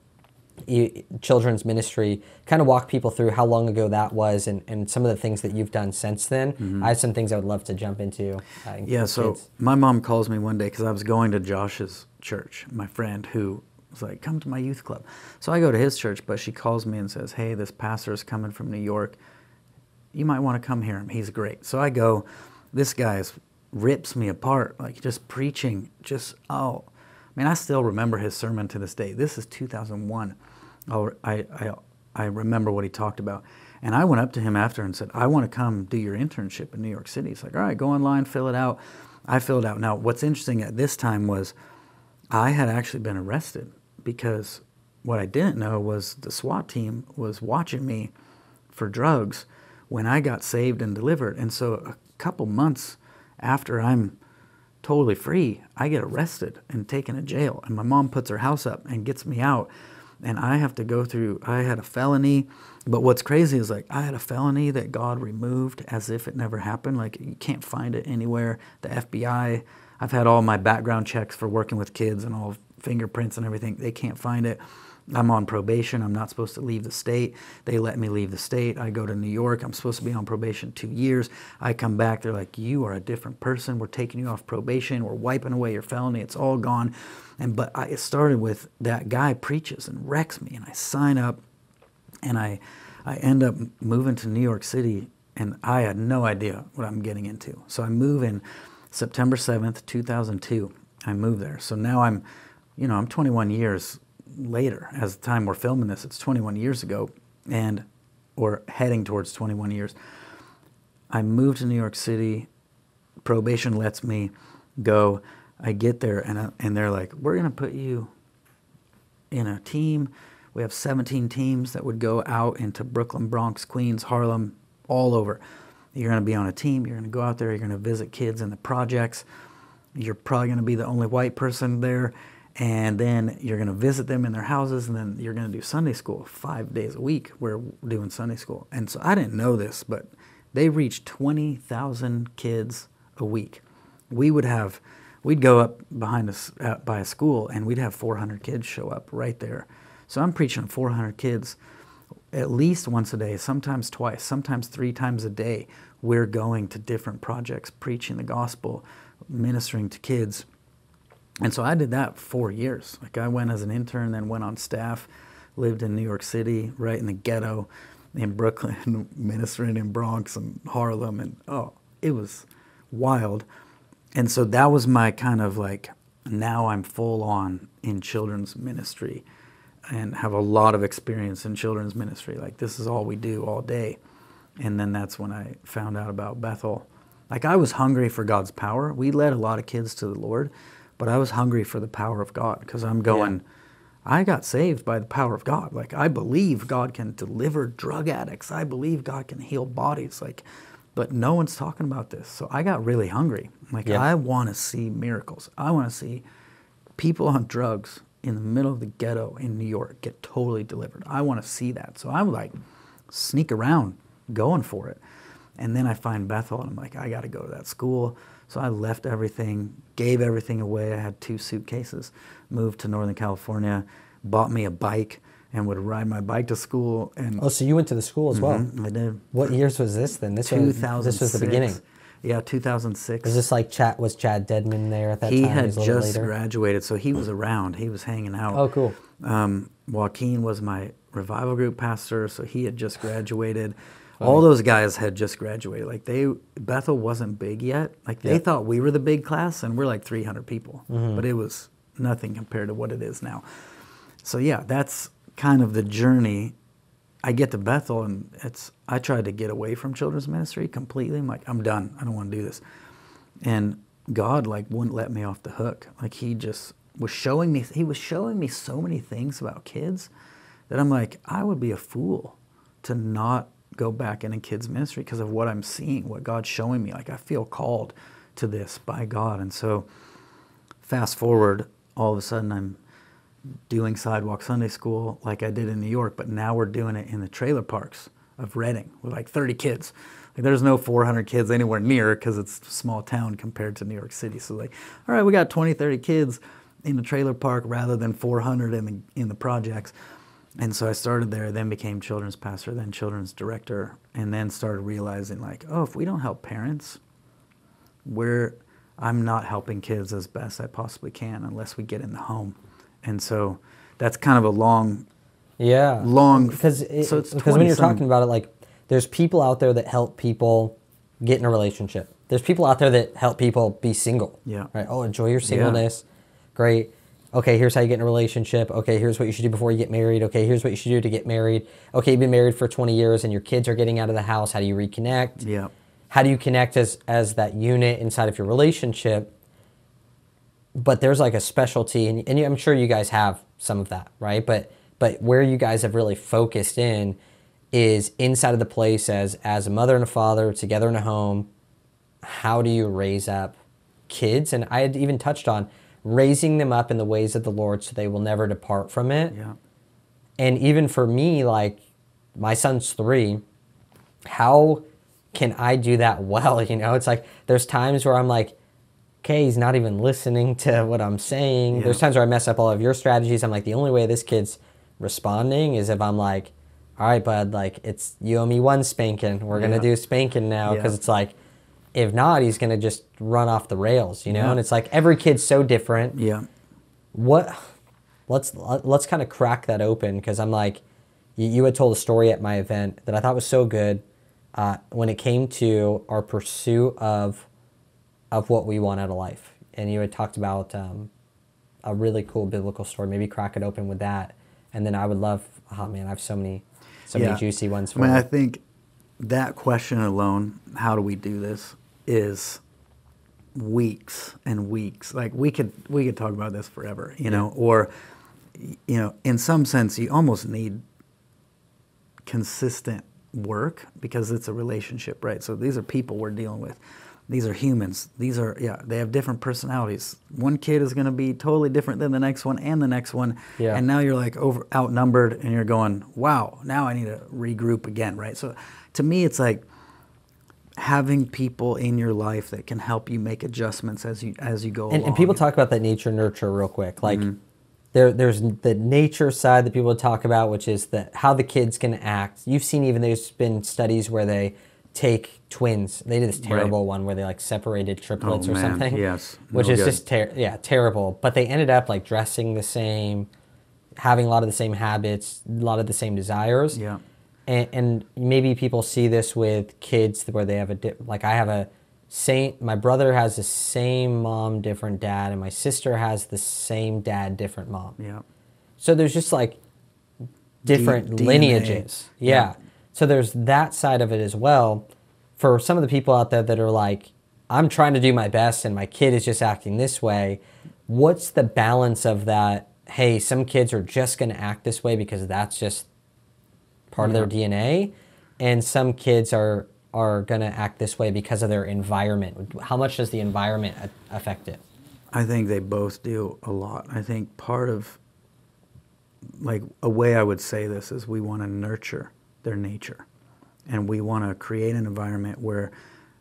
Speaker 1: children's ministry. Kind of walk people through how long ago that was, and, and some of the things that you've done since then. I have some things I would love to jump into. Uh,
Speaker 2: Mm-hmm. Yeah, so
Speaker 1: kids.
Speaker 2: my mom calls me one day because I was going to Josh's church, my friend who was like, come to my youth club. So I go to his church, but she calls me and says, hey, this pastor is coming from New York. You might want to come hear him. He's great. So I go, this guy is, rips me apart, like just preaching, just, oh. I mean, I still remember his sermon to this day. This is 2001. I'll, I, I, I remember what he talked about. And I went up to him after and said, I want to come do your internship in New York City. He's like, all right, go online, fill it out. I filled it out. Now, what's interesting at this time was I had actually been arrested because what I didn't know was the SWAT team was watching me for drugs when I got saved and delivered. And so a couple months after I'm totally free, I get arrested and taken to jail. And my mom puts her house up and gets me out. And I have to go through, I had a felony. But what's crazy is like, I had a felony that God removed as if it never happened. Like, you can't find it anywhere. The FBI, I've had all my background checks for working with kids and all fingerprints and everything. They can't find it. I'm on probation. I'm not supposed to leave the state. They let me leave the state. I go to New York. I'm supposed to be on probation two years. I come back. They're like, You are a different person. We're taking you off probation. We're wiping away your felony. It's all gone. And but I, it started with that guy preaches and wrecks me, and I sign up, and I, I end up moving to New York City, and I had no idea what I'm getting into. So I move in September 7th, 2002. I move there. So now I'm, you know, I'm 21 years later. As the time we're filming this, it's 21 years ago, and or heading towards 21 years. I moved to New York City. Probation lets me go. I get there, and I, and they're like, "We're gonna put you in a team. We have 17 teams that would go out into Brooklyn, Bronx, Queens, Harlem, all over. You're going to be on a team. You're going to go out there. You're going to visit kids in the projects. You're probably going to be the only white person there. And then you're going to visit them in their houses. And then you're going to do Sunday school five days a week. We're doing Sunday school. And so I didn't know this, but they reached 20,000 kids a week. We would have, we'd go up behind us uh, by a school and we'd have 400 kids show up right there. So I'm preaching to 400 kids at least once a day, sometimes twice, sometimes three times a day. We're going to different projects, preaching the gospel, ministering to kids. And so I did that for four years. Like I went as an intern, then went on staff, lived in New York City, right in the ghetto, in Brooklyn, ministering in Bronx and Harlem, and oh, it was wild. And so that was my kind of like, now I'm full on in children's ministry and have a lot of experience in children's ministry. Like this is all we do all day. And then that's when I found out about Bethel. Like I was hungry for God's power. We led a lot of kids to the Lord, but I was hungry for the power of God because I'm going, I got saved by the power of God. Like I believe God can deliver drug addicts. I believe God can heal bodies. Like, but no one's talking about this. So I got really hungry. Like
Speaker 1: Yeah.
Speaker 2: I want to see miracles. I want to see people on drugs in the middle of the ghetto in New York get totally delivered. I want to see that. So I'm like, sneak around, going for it. And then I find Bethel, and I'm like, I got to go to that school. So I left everything, gave everything away. I had two suitcases, moved to Northern California, bought me a bike, and would ride my bike to school. And
Speaker 1: Oh, so you went to the school as well.
Speaker 2: Mhm, I did.
Speaker 1: What years was this then? This was
Speaker 2: 2006.
Speaker 1: this was the beginning.
Speaker 2: Yeah, 2006.
Speaker 1: Was this like Chad? Was Chad Dedmon there at that time?
Speaker 2: he
Speaker 1: time?
Speaker 2: had
Speaker 1: a little
Speaker 2: just graduated, so he was around. He was hanging out.
Speaker 1: Oh, cool.
Speaker 2: Um, Joaquin was my revival group pastor, so he had just graduated. All those guys had just graduated. Like they, Bethel wasn't big yet. Like they
Speaker 1: Yeah.
Speaker 2: thought we were the big class, and we're like 300 people,
Speaker 1: Mm-hmm.
Speaker 2: but it was nothing compared to what it is now. So yeah, that's kind of the journey. I get to Bethel, and it's. I tried to get away from children's ministry completely. I'm like, I'm done. I don't want to do this. And God like wouldn't let me off the hook. Like He just was showing me he was showing me so many things about kids that I'm like I would be a fool to not go back into kids ministry because of what I'm seeing, what God's showing me. Like I feel called to this by God. And so fast forward, all of a sudden I'm doing sidewalk Sunday school like I did in New York, but now we're doing it in the trailer parks of Redding with like 30 kids. Like there's no 400 kids anywhere near because it's a small town compared to New York City. So like, all right, we got 20, 30 kids in the trailer park rather than 400 in the in the projects. And so I started there, then became children's pastor, then children's director, and then started realizing like, oh, if we don't help parents, we're I'm not helping kids as best I possibly can unless we get in the home. And so that's kind of a long
Speaker 1: yeah.
Speaker 2: long
Speaker 1: because
Speaker 2: so it's
Speaker 1: because when you're talking about it like there's people out there that help people get in a relationship. There's people out there that help people be single.
Speaker 2: Yeah.
Speaker 1: right? Oh enjoy your singleness. Great. Okay here's how you get in a relationship. Okay here's what you should do before you get married. Okay here's what you should do to get married. Okay you've been married for 20 years and your kids are getting out of the house. How do you reconnect?
Speaker 2: Yeah.
Speaker 1: how do you connect as as that unit inside of your relationship but there's like a specialty and, and i'm sure you guys have some of that right? But but where you guys have really focused in is inside of the place as as a mother and a father together in a home. How do you raise up kids? And i had even touched on raising them up in the ways of the lord so they will never depart from it.
Speaker 2: Yeah.
Speaker 1: and even for me like my son's three how can i do that well? You know it's like there's times where i'm like okay he's not even listening to what i'm saying
Speaker 2: Yeah.
Speaker 1: there's times where i mess up all of your strategies i'm like the only way this kid's responding is if i'm like all right bud like it's you owe me one spanking we're gonna do spanking now because
Speaker 2: Yeah.
Speaker 1: it's like if not he's gonna just run off the rails you know
Speaker 2: Yeah.
Speaker 1: and it's like every kid's so different
Speaker 2: Yeah.
Speaker 1: what let's let's kind of crack that open because i'm like you, you had told a story at my event that i thought was so good uh, when it came to our pursuit of of what we want out of life. And you had talked about um, a really cool biblical story. Maybe crack it open with that. And then i would love oh man i have so many so many juicy ones
Speaker 2: I
Speaker 1: for
Speaker 2: mean,
Speaker 1: you.
Speaker 2: I think that question alone, how do we do this, is weeks and weeks. Like we could we could talk about this forever, you know, or you know, in some sense you almost need consistent work because it's a relationship, right? So these are people we're dealing with. These are humans. These are yeah, they have different personalities. One kid is going to be totally different than the next one and the next one.
Speaker 1: Yeah.
Speaker 2: And now you're like over outnumbered and you're going, "Wow, now I need to regroup again," right? So to me it's like having people in your life that can help you make adjustments as you as you go
Speaker 1: and,
Speaker 2: along.
Speaker 1: and people talk about that nature nurture real quick like
Speaker 2: Mm-hmm.
Speaker 1: There there's the nature side that people talk about which is that how the kid's going to act you've seen even there's been studies where they take twins they did this terrible one where they like separated triplets
Speaker 2: Oh,
Speaker 1: or
Speaker 2: man,
Speaker 1: something
Speaker 2: yes.
Speaker 1: which
Speaker 2: No
Speaker 1: is
Speaker 2: good.
Speaker 1: just ter- yeah terrible but they ended up like dressing the same having a lot of the same habits a lot of the same desires
Speaker 2: Yeah.
Speaker 1: and, and maybe people see this with kids where they have a di- like I have a same my brother has the same mom different dad and my sister has the same dad different mom
Speaker 2: Yeah.
Speaker 1: so there's just like different
Speaker 2: DNA.
Speaker 1: lineages yeah.
Speaker 2: Yeah.
Speaker 1: so there's that side of it as well for some of the people out there that are like i'm trying to do my best and my kid is just acting this way what's the balance of that hey some kids are just going to act this way because that's just part of their DNA, and some kids are are going to act this way because of their environment. How much does the environment affect it?
Speaker 2: I think they both do a lot. I think part of, like, a way I would say this is we want to nurture their nature. And we want to create an environment where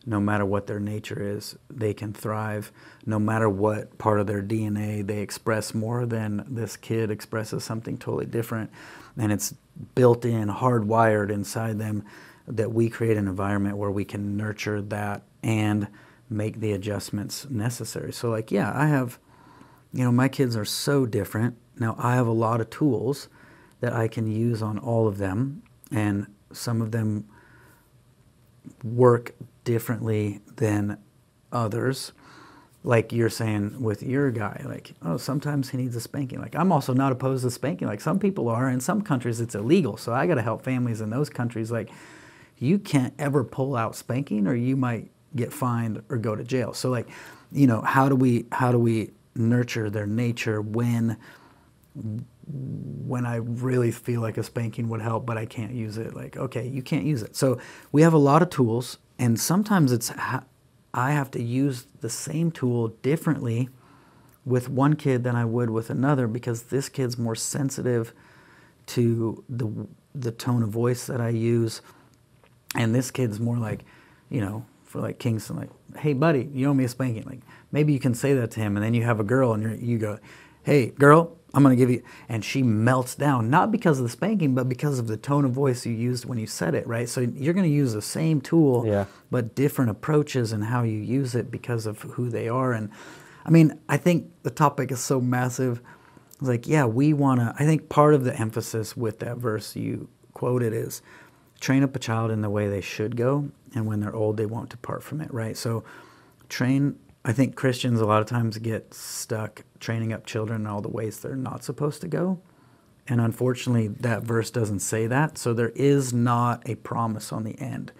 Speaker 2: no matter what their nature is, they can thrive. No matter what part of their DNA they express more than this kid expresses something totally different. And it's built in, hardwired inside them that we create an environment where we can nurture that and make the adjustments necessary. So, like, yeah, I have, you know, my kids are so different. Now, I have a lot of tools that I can use on all of them, and some of them work differently than others. Like you're saying with your guy, like, oh, sometimes he needs a spanking. Like, I'm also not opposed to spanking. Like, some people are. In some countries, it's illegal. So I got to help families in those countries. Like, you can't ever pull out spanking, or you might get fined or go to jail. So, like, you know, how do we how do we nurture their nature when when I really feel like a spanking would help, but I can't use it. Like, okay, you can't use it. So we have a lot of tools, and sometimes it's ha- I have to use the same tool differently with one kid than I would with another because this kid's more sensitive to the the tone of voice that I use, and this kid's more like, you know, for like Kingston, like, hey buddy, you owe me a spanking. Like maybe you can say that to him, and then you have a girl, and you you go, hey girl, I'm gonna give you, and she melts down not because of the spanking, but because of the tone of voice you used when you said it, right? So you're gonna use the same tool,
Speaker 1: Yeah.
Speaker 2: but different approaches and how you use it because of who they are. And I mean, I think the topic is so massive. It's like, yeah, we want to. I think part of the emphasis with that verse you quoted is train up a child in the way they should go, and when they're old, they won't depart from it, right? So, train. I think Christians a lot of times get stuck training up children in all the ways they're not supposed to go. And unfortunately, that verse doesn't say that. So, there is not a promise on the end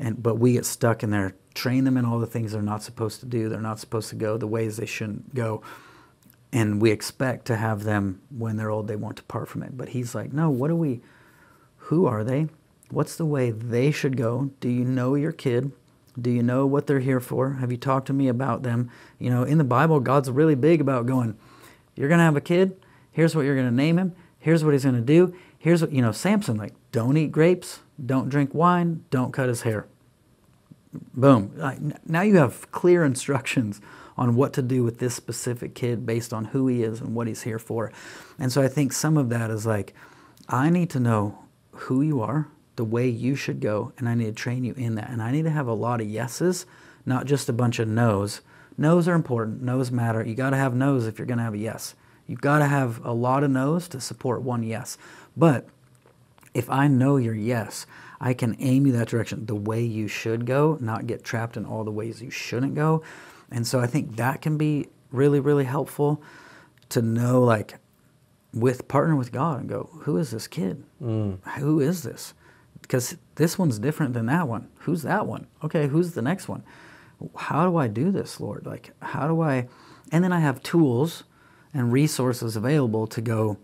Speaker 2: and but we get stuck in there train them in all the things they're not supposed to do they're not supposed to go the ways they shouldn't go and we expect to have them when they're old they won't depart from it but he's like no what do we who are they? What's the way they should go? Do you know your kid? Do you know what they're here for? Have you talked to me about them? You know in the bible god's really big about going you're going to have a kid. Here's what you're going to name him. Here's what he's going to do. Here's what you know samson like don't eat grapes don't drink wine don't cut his hair. Boom. Now you have clear instructions on what to do with this specific kid based on who he is and what he's here for. And so i think some of that is like i need to know who you are the way you should go and i need to train you in that. And i need to have a lot of yeses not just a bunch of no's no's are important. No's matter. You got to have no's if you're going to have a yes. You've got to have a lot of no's to support one yes. But if I know your yes, I can aim you that direction, the way you should go, not get trapped in all the ways you shouldn't go. And so I think that can be really, really helpful to know, like, with partner with God and go, who is this kid? Mm. Who is this? Because this one's different than that one. Who's that one? Okay, who's the next one? How do I do this, Lord? Like, how do I? And then I have tools and resources available to go,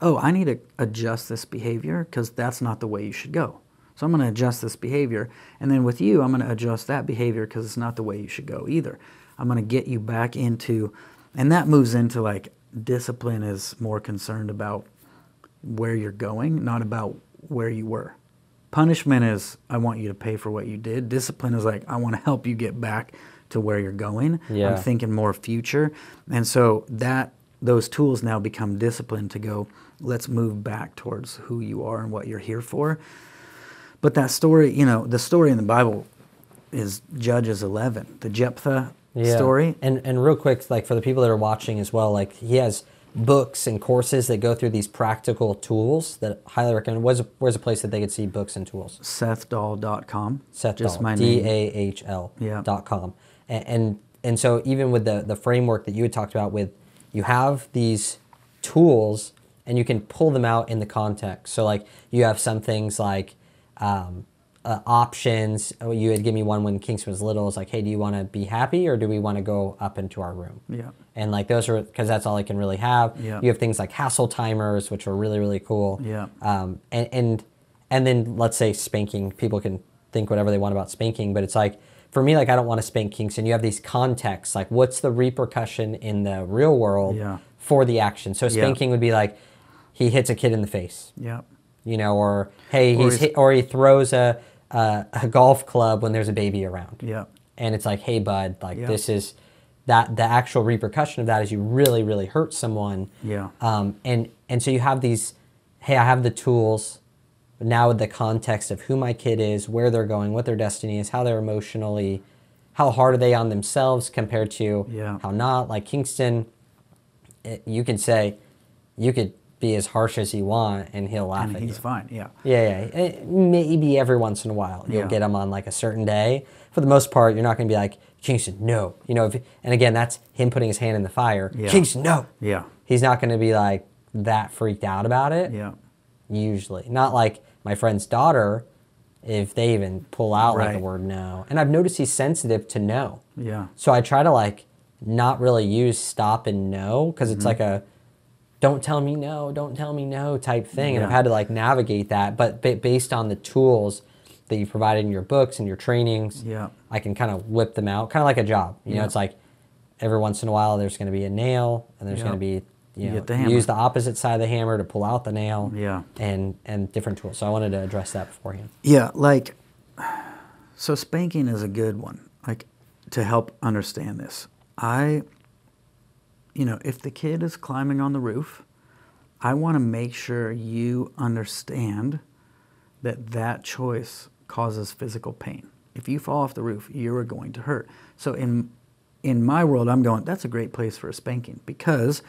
Speaker 2: oh, I need to adjust this behavior because that's not the way you should go. So I'm going to adjust this behavior. And then with you, I'm going to adjust that behavior because it's not the way you should go either. I'm going to get you back into, and that moves into like discipline is more concerned about where you're going, not about where you were. Punishment is, I want you to pay for what you did. Discipline is like, I want to help you get back to where you're going.
Speaker 1: Yeah.
Speaker 2: I'm thinking more future. And so that those tools now become discipline to go, let's move back towards who you are and what you're here for. But that story, you know, the story in the Bible is Judges 11, the Jephthah story.
Speaker 1: And and real quick, like for the people that are watching as well, like he has books and courses that go through these practical tools that I highly recommend. Where's a, where's a place that they could see books and tools?
Speaker 2: SethDahl.com.
Speaker 1: Seth
Speaker 2: Just
Speaker 1: Dahl,
Speaker 2: my
Speaker 1: D
Speaker 2: name.
Speaker 1: A H L
Speaker 2: Yeah.
Speaker 1: dot com. And, and and so even with the the framework that you had talked about with you have these tools and you can pull them out in the context. So like you have some things like um, uh, options. Oh, You had given me one when Kingston was little. It's like, hey, do you want to be happy or do we want to go up into our room?
Speaker 2: Yeah.
Speaker 1: And like those are because that's all I can really have.
Speaker 2: Yeah.
Speaker 1: You have things like hassle timers, which are really really cool.
Speaker 2: Yeah.
Speaker 1: Um, and and and then let's say spanking. People can think whatever they want about spanking, but it's like for me, like I don't want to spank Kingston. You have these contexts, like what's the repercussion in the real world
Speaker 2: Yeah.
Speaker 1: for the action. So spanking would be like he hits a kid in the face,
Speaker 2: Yeah.
Speaker 1: you know, or hey,
Speaker 2: Or
Speaker 1: he's
Speaker 2: he's-
Speaker 1: hit, or he throws a, a a golf club when there's a baby around
Speaker 2: Yeah.
Speaker 1: and it's like, hey, bud, like
Speaker 2: Yeah.
Speaker 1: this is that the actual repercussion of that is you really, really hurt someone.
Speaker 2: Yeah.
Speaker 1: Um, and and so you have these, hey, I have the tools. But now with the context of who my kid is, where they're going, what their destiny is, how they're emotionally, how hard are they on themselves compared to
Speaker 2: Yeah.
Speaker 1: how not. Like Kingston, it, you can say, you could be as harsh as you want, and he'll laugh
Speaker 2: And
Speaker 1: at
Speaker 2: he's
Speaker 1: you.
Speaker 2: fine. Yeah.
Speaker 1: Yeah, yeah. Eh, Maybe every once in a while you'll
Speaker 2: Yeah.
Speaker 1: get him on like a certain day. For the most part, you're not going to be like Kingston, no. You know, if, and again, that's him putting his hand in the fire.
Speaker 2: Yeah.
Speaker 1: Kingston, no.
Speaker 2: Yeah.
Speaker 1: He's not going to be like that freaked out about it.
Speaker 2: Yeah.
Speaker 1: Usually, not like my friend's daughter. If they even pull out like the word no, and I've noticed he's sensitive to no.
Speaker 2: Yeah.
Speaker 1: So I try to like not really use stop and no because
Speaker 2: Mm-hmm.
Speaker 1: it's like a don't tell me no, don't tell me no type thing. And I've had to like navigate that. But ba- based on the tools that you provided in your books and your trainings,
Speaker 2: Yeah.
Speaker 1: I can kind of whip them out, kind of like a job. You know, it's like every once in a while there's going to be a nail and there's
Speaker 2: Yeah.
Speaker 1: going to be, you, know,
Speaker 2: the
Speaker 1: use the opposite side of the hammer to pull out the nail.
Speaker 2: Yeah.
Speaker 1: And, and different tools. So I wanted to address that beforehand.
Speaker 2: Yeah, like, so spanking is a good one, like, to help understand this. I, you know, if the kid is climbing on the roof, I want to make sure you understand that that choice causes physical pain. If you fall off the roof, you are going to hurt. So in in my world, I'm going, that's a great place for a spanking because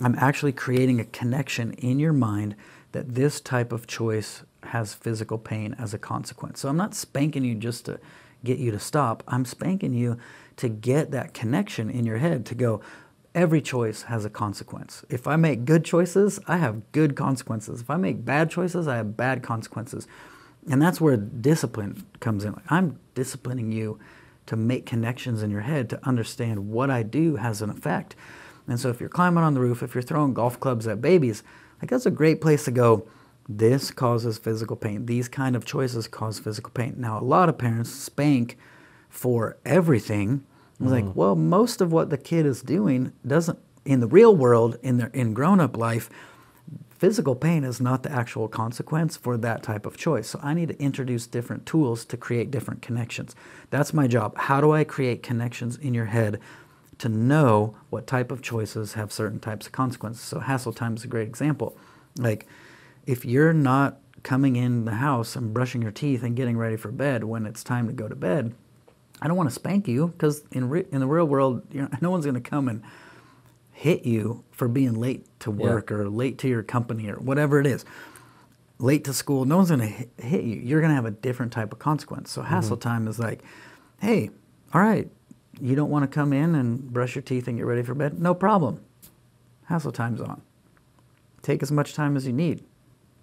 Speaker 2: I'm actually creating a connection in your mind that this type of choice has physical pain as a consequence. So I'm not spanking you just to get you to stop. I'm spanking you to get that connection in your head to go, every choice has a consequence. If I make good choices, I have good consequences. If I make bad choices, I have bad consequences. And that's where discipline comes in. Like, I'm disciplining you to make connections in your head to understand what I do has an effect. And so if you're climbing on the roof, if you're throwing golf clubs at babies, like that's a great place to go. This causes physical pain. These kind of choices cause physical pain. Now, a lot of parents spank for everything. It's like, mm-hmm. well, most of what the kid is doing doesn't in the real world, in their in grown-up life, physical pain is not the actual consequence for that type of choice. So I need to introduce different tools to create different connections. That's my job. How do I create connections in your head to know what type of choices have certain types of consequences? So hassle time is a great example. Like if you're not coming in the house and brushing your teeth and getting ready for bed when it's time to go to bed, I don't want to spank you because in re- in the real world, you know, no one's going to come and hit you for being late to work or late to your company or whatever it is. Late to school, no one's going to hit you. You're going to have a different type of consequence. So mm-hmm. hassle time is like, hey, all right, you don't want to come in and brush your teeth and get ready for bed? No problem. Hassle time's on. Take as much time as you need.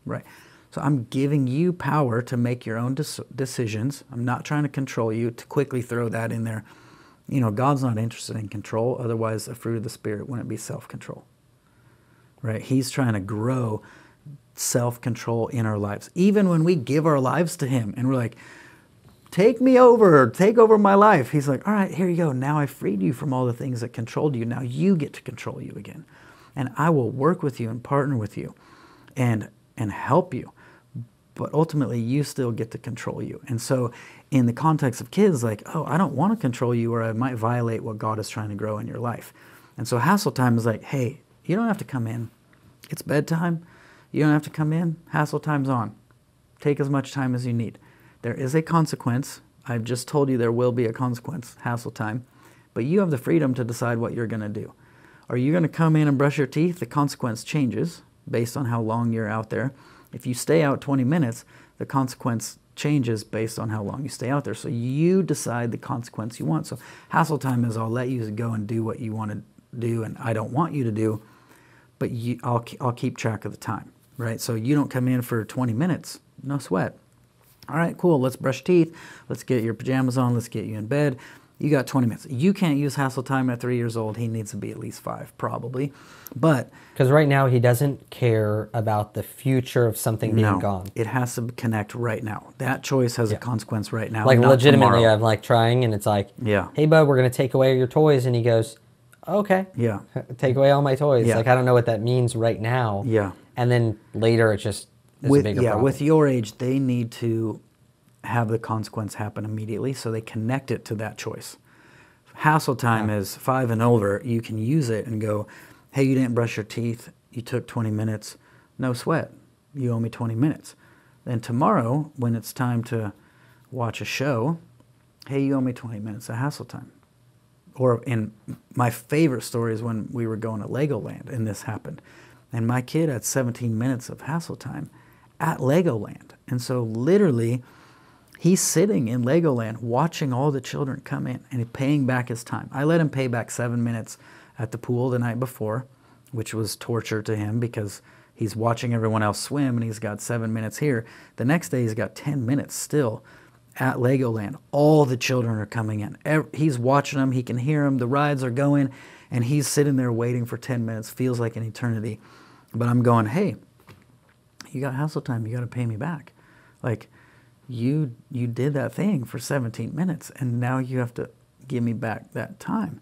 Speaker 2: Right. So I'm giving you power to make your own decisions. I'm not trying to control you to quickly throw that in there. You know, God's not interested in control. Otherwise, the fruit of the Spirit wouldn't be self control. Right? He's trying to grow self control in our lives. Even when we give our lives to Him and we're like, take me over, take over my life. He's like, all right, here you go. Now I freed you from all the things that controlled you. Now you get to control you again. And I will work with you and partner with you and and help you. But ultimately you still get to control you. And so in the context of kids, like, oh, I don't want to control you or I might violate what God is trying to grow in your life. And so hassle time is like, hey, you don't have to come in. It's bedtime. You don't have to come in. Hassle time's on. Take as much time as you need. There is a consequence. I've just told you there will be a consequence, hassle time. But you have the freedom to decide what you're going to do. Are you going to come in and brush your teeth? The consequence changes based on how long you're out there. If you stay out 20 minutes, the consequence changes based on how long you stay out there. So you decide the consequence you want. So hassle time is I'll let you go and do what you want to do and I don't want you to do, but you, I'll, I'll keep track of the time, right? So you don't come in for 20 minutes, no sweat. All right, cool. Let's brush teeth. Let's get your pajamas on. Let's get you in bed. You got 20 minutes. You can't use hassle time at three years old. He needs to be at least five, probably. But
Speaker 1: Because right now he doesn't care about the future of something being
Speaker 2: no,
Speaker 1: gone.
Speaker 2: it has to connect right now. That choice has a consequence right now.
Speaker 1: Like legitimately,
Speaker 2: tomorrow.
Speaker 1: I'm like trying, and it's like,
Speaker 2: Yeah.
Speaker 1: hey bud, we're gonna take away your toys, and he goes, okay,
Speaker 2: Yeah.
Speaker 1: take away all my toys.
Speaker 2: Yeah.
Speaker 1: Like I don't know what that means right now.
Speaker 2: Yeah.
Speaker 1: And then later, it just is
Speaker 2: with
Speaker 1: a bigger
Speaker 2: yeah,
Speaker 1: problem.
Speaker 2: with your age, they need to have the consequence happen immediately, so they connect it to that choice. Hassle time is five and over. You can use it and go, "Hey, you didn't brush your teeth. You took 20 minutes. No sweat. You owe me 20 minutes." Then tomorrow, when it's time to watch a show, "Hey, you owe me 20 minutes of hassle time." or in my favorite story is when we were going to Legoland and this happened. And my kid had 17 minutes of hassle time at Legoland. And so literally he's sitting in Legoland watching all the children come in and paying back his time. I let him pay back 7 minutes at the pool the night before, which was torture to him because he's watching everyone else swim and he's got 7 minutes here. The next day he's got 10 minutes still at Legoland. All the children are coming in. He's watching them. He can hear them. The rides are going, and he's sitting there waiting for 10 minutes. Feels like an eternity. But I'm going, hey, you got hassle time. You got to pay me back. Like, you you did that thing for 17 minutes, and now you have to give me back that time.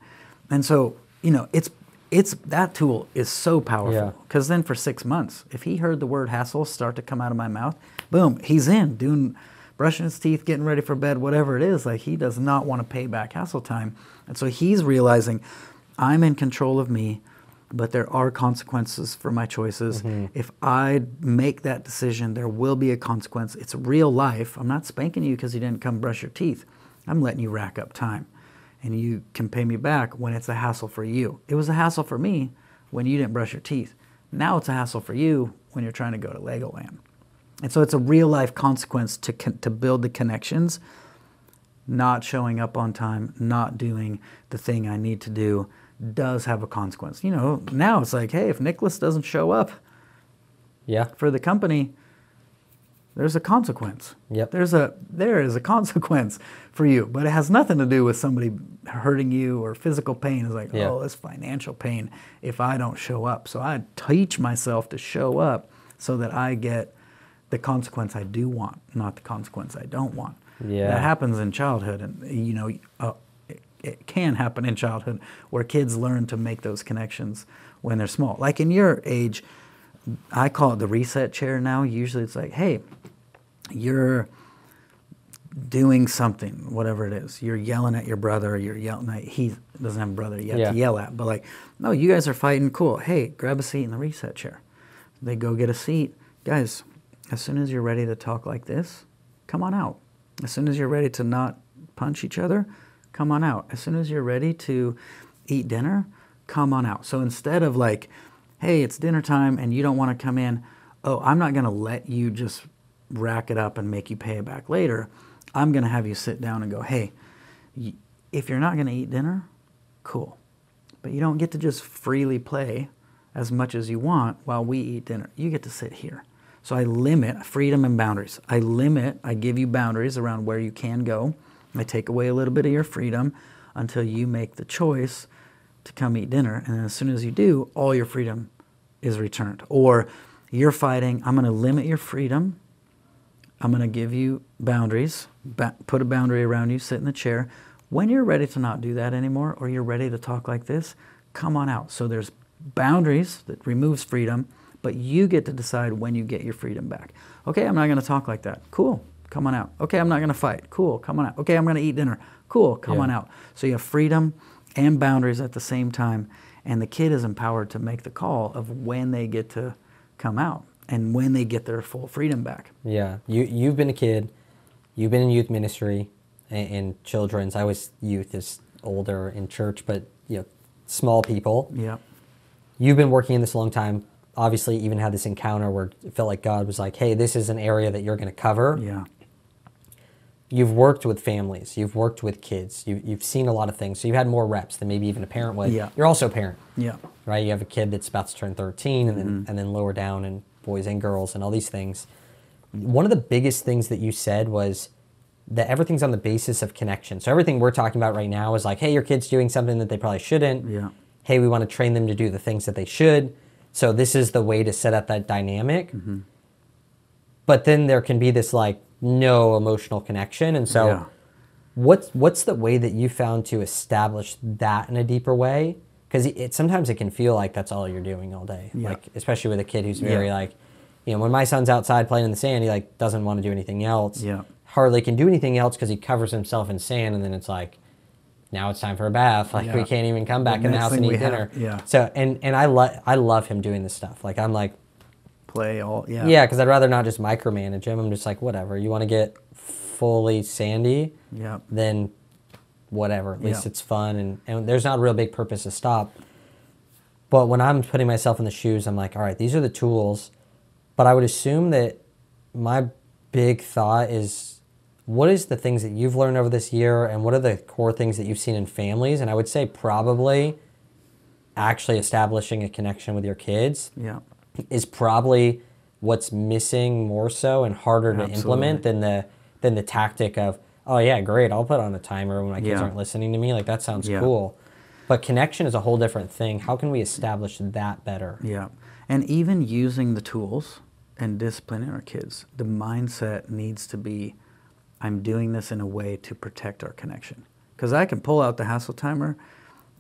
Speaker 2: And so, you know, it's it's that tool is so powerful because then for six months, if he heard the word hassle start to come out of my mouth, boom, he's in doing brushing his teeth, getting ready for bed, whatever it is. Like he does not want to pay back hassle time, and so he's realizing I'm in control of me, but there are consequences for my choices. Mm-hmm. If I make that decision, there will be a consequence. It's real life. I'm not spanking you because you didn't come brush your teeth. I'm letting you rack up time and you can pay me back when it's a hassle for you. It was a hassle for me when you didn't brush your teeth. Now it's a hassle for you when you're trying to go to Legoland. And so it's a real life consequence to con- to build the connections. Not showing up on time, not doing the thing I need to do does have a consequence. You know, now it's like, hey, if Nicholas doesn't show up
Speaker 1: Yeah.
Speaker 2: for the company, there's a consequence.
Speaker 1: Yep.
Speaker 2: There's a there is a consequence for you, but it has nothing to do with somebody hurting you or physical pain. It's like,
Speaker 1: Yeah.
Speaker 2: oh, it's financial pain if I don't show up. So I teach myself to show up so that I get the consequence I do want, not the consequence I don't want.
Speaker 1: Yeah.
Speaker 2: That happens in childhood, and you know, uh, it, can happen in childhood where kids learn to make those connections when they're small. Like in your age, I call it the reset chair now. Usually it's like, hey, you're doing something, whatever it is. You're yelling at your brother, you're yelling at, he doesn't have a brother yet
Speaker 1: Yeah.
Speaker 2: to yell at, but like, no, you guys are fighting, cool. Hey, grab a seat in the reset chair. They go get a seat. Guys, as soon as you're ready to talk like this, come on out. As soon as you're ready to not punch each other, come on out. As soon as you're ready to eat dinner, come on out. So instead of like, hey, it's dinner time and you don't want to come in, oh, I'm not going to let you just rack it up and make you pay it back later. I'm going to have you sit down and go, hey, if you're not going to eat dinner, cool. But you don't get to just freely play as much as you want while we eat dinner. You get to sit here. So I limit freedom and boundaries. I limit, I give you boundaries around where you can go. I take away a little bit of your freedom until you make the choice to come eat dinner. And as soon as you do, all your freedom is returned. Or you're fighting, I'm going to limit your freedom. I'm going to give you boundaries, ba- put a boundary around you, sit in the chair. When you're ready to not do that anymore or you're ready to talk like this, come on out. So there's boundaries that removes freedom, but you get to decide when you get your freedom back. Okay, I'm not going to talk like that. Cool. Come on out. Okay, I'm not going to fight. Cool. Come on out. Okay, I'm going to eat dinner. Cool. Come
Speaker 1: Yeah.
Speaker 2: on out. So you have freedom and boundaries at the same time, and the kid is empowered to make the call of when they get to come out and when they get their full freedom back.
Speaker 1: Yeah, you you've been a kid, you've been in youth ministry and, and children's. I was youth is older in church, but you know, small people.
Speaker 2: Yeah.
Speaker 1: You've been working in this a long time. Obviously, even had this encounter where it felt like God was like, "Hey, this is an area that you're going to cover."
Speaker 2: Yeah.
Speaker 1: You've worked with families, you've worked with kids, you, you've seen a lot of things, so you've had more reps than maybe even a parent would.
Speaker 2: Yeah.
Speaker 1: You're also a parent.
Speaker 2: Yeah.
Speaker 1: right? You have a kid that's about to turn 13 and then
Speaker 2: Mm-hmm.
Speaker 1: and then lower down and boys and girls and all these things. One of the biggest things that you said was that everything's on the basis of connection. So everything we're talking about right now is like, hey, your kid's doing something that they probably shouldn't.
Speaker 2: Yeah.
Speaker 1: Hey, we want to train them to do the things that they should. So this is the way to set up that dynamic.
Speaker 2: Mm-hmm.
Speaker 1: But then there can be this like no emotional connection. And so
Speaker 2: Yeah.
Speaker 1: what's what's the way that you found to establish that in a deeper way because it, sometimes it can feel like that's all you're doing all day
Speaker 2: Yeah.
Speaker 1: like especially with a kid who's very
Speaker 2: Yeah.
Speaker 1: like you know when my son's outside playing in the sand he like doesn't want to do anything else
Speaker 2: Yeah.
Speaker 1: hardly can do anything else because he covers himself in sand and then it's like now it's time for a bath like we can't even come
Speaker 2: The
Speaker 1: back in the house and eat
Speaker 2: we have-
Speaker 1: dinner
Speaker 2: yeah.
Speaker 1: so and and i love i love him doing this stuff like i'm like
Speaker 2: Play all. Yeah.
Speaker 1: yeah because i'd rather not just micromanage him i'm just like whatever you want to get fully sandy
Speaker 2: Yeah.
Speaker 1: then whatever. At least
Speaker 2: Yeah.
Speaker 1: it's fun and, and there's not a real big purpose to stop. But when I'm putting myself in the shoes, I'm like, all right, these are the tools. But I would assume that my big thought is what is the things that you've learned over this year and what are the core things that you've seen in families? And I would say probably actually establishing a connection with your kids
Speaker 2: Yeah.
Speaker 1: Is probably what's missing more so and harder to implement than the than the tactic of, oh yeah, great, I'll put on a timer when my kids
Speaker 2: Yeah.
Speaker 1: aren't listening to me. Like that sounds
Speaker 2: Yeah.
Speaker 1: cool. But connection is a whole different thing. How can we establish that better?
Speaker 2: Yeah. And even using the tools and disciplining our kids, the mindset needs to be I'm doing this in a way to protect our connection. Because I can pull out the hassle timer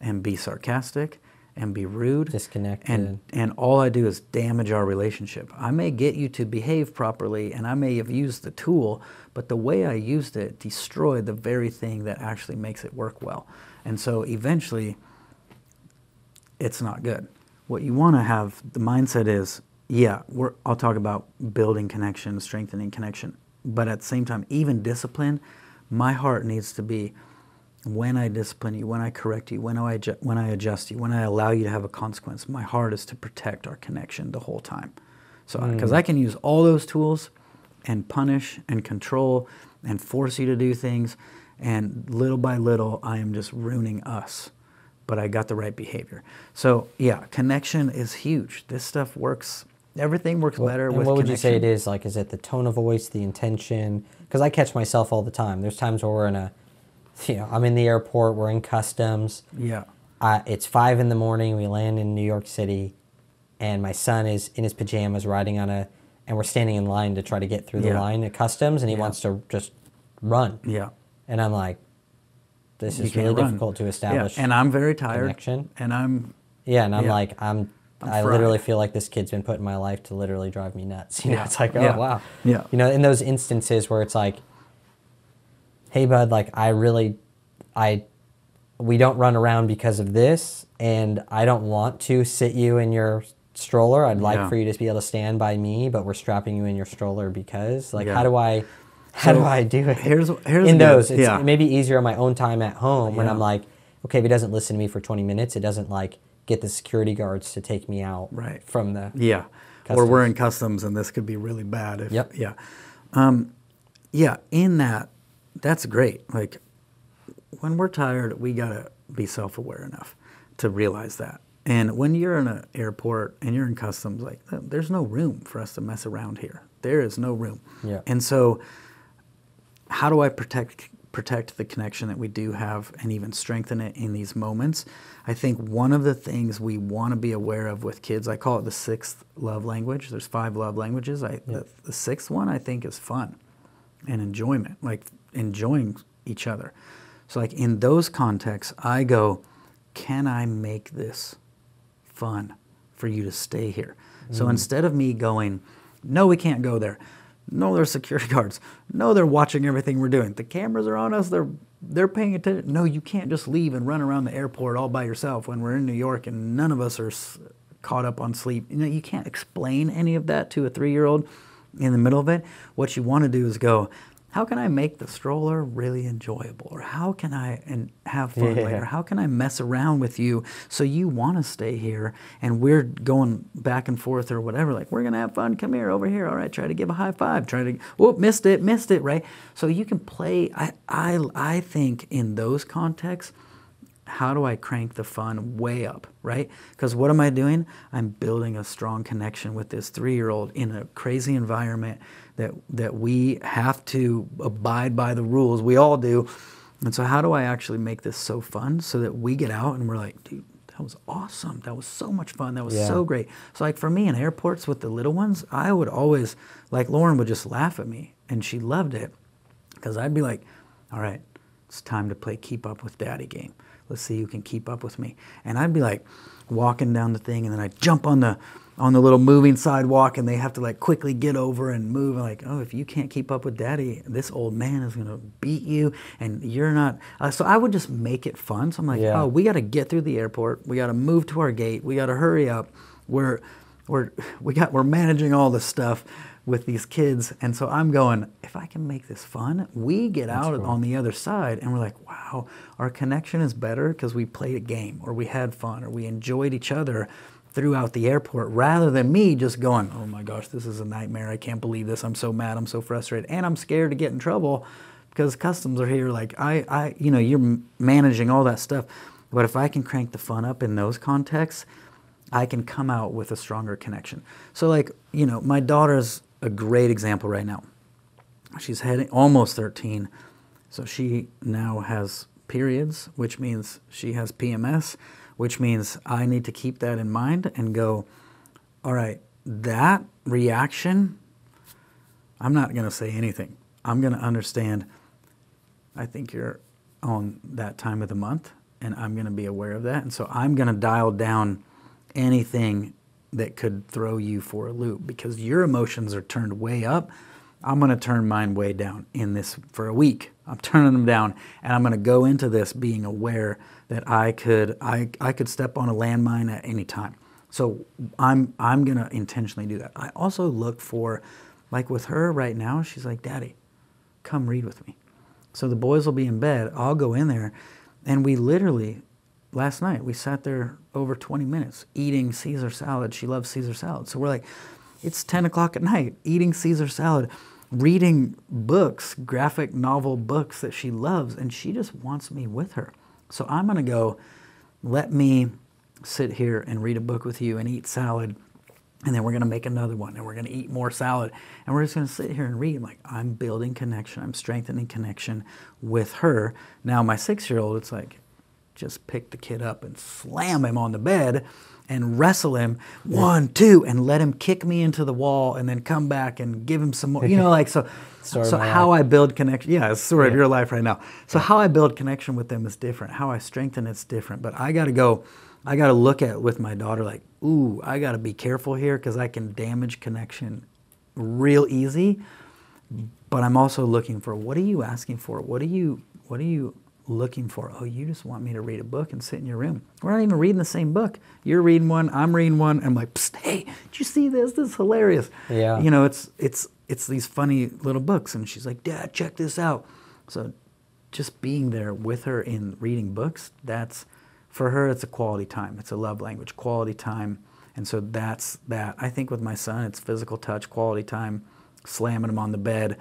Speaker 2: and be sarcastic and be rude.
Speaker 1: Disconnected.
Speaker 2: And, and all I do is damage our relationship. I may get you to behave properly and I may have used the tool, but the way I used it destroyed the very thing that actually makes it work well. And so eventually, it's not good. What you want to have, the mindset is, yeah, we're, I'll talk about building connection, strengthening connection, but at the same time, even discipline, my heart needs to be when I discipline you, when I correct you, when I, when I adjust you, when I allow you to have a consequence, my heart is to protect our connection the whole time. So, because I mm. can use all those tools and punish and control and force you to do things, and little by little, I am just ruining us. But I got the right behavior. So, yeah, connection is huge. This stuff works. Everything works better
Speaker 1: and
Speaker 2: with
Speaker 1: what would
Speaker 2: connection.
Speaker 1: you say it is? Like, is it the tone of voice, the intention? Because I catch myself all the time. There's times where we're in a, you know, I'm in the airport, we're in customs.
Speaker 2: Yeah.
Speaker 1: Uh, it's five in the morning. We land in New York City, and my son is in his pajamas riding on a, and we're standing in line to try to get through the
Speaker 2: Yeah.
Speaker 1: line at customs, and he
Speaker 2: Yeah.
Speaker 1: wants to just run.
Speaker 2: Yeah.
Speaker 1: And I'm like, this
Speaker 2: You
Speaker 1: is really
Speaker 2: run.
Speaker 1: difficult to establish.
Speaker 2: Yeah, and I'm very tired.
Speaker 1: connection.
Speaker 2: And I'm
Speaker 1: Yeah, and I'm
Speaker 2: Yeah.
Speaker 1: like, I'm,
Speaker 2: I'm
Speaker 1: i
Speaker 2: fried.
Speaker 1: literally feel like this kid's been put in my life to literally drive me nuts. You know,
Speaker 2: Yeah.
Speaker 1: it's like, oh
Speaker 2: Yeah.
Speaker 1: wow.
Speaker 2: Yeah.
Speaker 1: You know, in those instances where it's like, hey bud, like I really, I, we don't run around because of this, and I don't want to sit you in your stroller. I'd like
Speaker 2: Yeah.
Speaker 1: for you to be able to stand by me, but we're strapping you in your stroller because, like,
Speaker 2: Yeah.
Speaker 1: how do I? How
Speaker 2: So,
Speaker 1: do I do it?
Speaker 2: here's- here's
Speaker 1: in
Speaker 2: good-
Speaker 1: those. It's
Speaker 2: yeah.
Speaker 1: maybe easier on my own time at home when I'm like, okay, if he doesn't listen to me for 20 minutes, it doesn't like get the security guards to take me out
Speaker 2: Right.
Speaker 1: from the.
Speaker 2: Yeah. Or we're in customs and this could be really bad. If,
Speaker 1: Yep.
Speaker 2: Yeah. Um, yeah. In that, that's great. Like when we're tired, we got to be self aware enough to realize that. And when you're in an airport and you're in customs, like there's no room for us to mess around here. There is no room.
Speaker 1: Yeah.
Speaker 2: And so, how do I protect protect the connection that we do have and even strengthen it in these moments? I think one of the things we want to be aware of with kids, I call it the sixth love language. There's five love languages. I, the, the sixth one I think is fun and enjoyment, like enjoying each other. So like in those contexts, I go, can I make this fun for you to stay here? So mm. instead of me going, no, we can't go there. No, there's security guards. No, they're watching everything we're doing. The cameras are on us. They're they're paying attention. No, you can't just leave and run around the airport all by yourself when we're in New York and none of us are s- caught up on sleep. You know, you can't explain any of that to a three-year-old in the middle of it. What you want to do is go, how can I make the stroller really enjoyable? Or how can I and have fun
Speaker 1: Yeah.
Speaker 2: later? How can I mess around with you so you want to stay here and we're going back and forth or whatever? Like, we're going to have fun. Come here, over here. All right, try to give a high five. Try to, whoop, missed it, missed it, right? So you can play. I, I, I think in those contexts, how do I crank the fun way up, right? Because what am I doing? I'm building a strong connection with this three year old in a crazy environment that, that we have to abide by the rules. We all do. And so, how do I actually make this so fun so that we get out and we're like, dude, that was awesome. That was so much fun. That was
Speaker 1: Yeah.
Speaker 2: so great. So, like for me in airports with the little ones, I would always, like Lauren would just laugh at me and she loved it because I'd be like, all right, it's time to play keep up with daddy game. Let's see who can keep up with me. And I'd be like walking down the thing and then I'd jump on the on the little moving sidewalk and they have to like quickly get over and move. Like oh if you can't keep up with daddy this old man is going to beat you and you're not uh, so i would just make it fun. So i'm like
Speaker 1: Yeah.
Speaker 2: oh we got to get through the airport. We got to move to our gate. We got to hurry up. We're we're we got we're managing all this stuff with these kids. And so i'm going if i can make this fun we get out
Speaker 1: cool.
Speaker 2: on the other side. And we're like wow our connection is better because we played a game or we had fun or we enjoyed each other throughout the airport rather than me just going oh my gosh this is a nightmare. I can't believe this. I'm so mad. I'm so frustrated and i'm scared to get in trouble because customs are here. Like i i you know you're managing all that stuff. But if i can crank the fun up in those contexts I can come out with a stronger connection. So, like, you know, my daughter's a great example right now. she's heading almost 13. So she now has periods, which means she has PMS, which means I need to keep that in mind and go, all right, that reaction, I'm not going to say anything. I'm going to understand, I think you're on that time of the month, and I'm going to be aware of that. And so I'm going to dial down anything that could throw you for a loop because your emotions are turned way up. I'm going to turn mine way down in this for a week. I'm turning them down and I'm going to go into this being aware that I could I, I could step on a landmine at any time. So I'm I'm going to intentionally do that. I also look for like with her right now, she's like, "Daddy, come read with me." So the boys will be in bed, I'll go in there and we literally last night we sat there over 20 minutes eating Caesar salad. She loves Caesar salad. So we're like, it's 10 o'clock at night eating Caesar salad, reading books, graphic novel books that she loves, and she just wants me with her. So I'm going to go, let me sit here and read a book with you and eat salad. And then we're going to make another one and we're going to eat more salad. And we're just going to sit here and read. Like, I'm building connection. I'm strengthening connection with her. Now, my six year old, it's like, just pick the kid up and slam him on the bed and wrestle him one, two, and let him kick me into the wall and then come back and give him some more. You know, like so. so how life. I build connection, yeah, it's sort of yeah. your life right now. So how I build connection with them is different. How I strengthen it's different. But I got to go. I got to look at with my daughter like, ooh, I got to be careful here because I can damage connection real easy. But I'm also looking for what are you asking for? What are you what are you looking for. Oh, you just want me to read a book and sit in your room. We're not even reading the same book. You're reading one, I'm reading one. I'm like, hey, did you see this? This is hilarious.
Speaker 1: Yeah.
Speaker 2: You know, it's it's it's these funny little books, and she's like, Dad, check this out. So, just being there with her in reading books, that's for her. It's a quality time. It's a love language, quality time. And so that's that. I think with my son, it's physical touch, quality time, slamming him on the bed,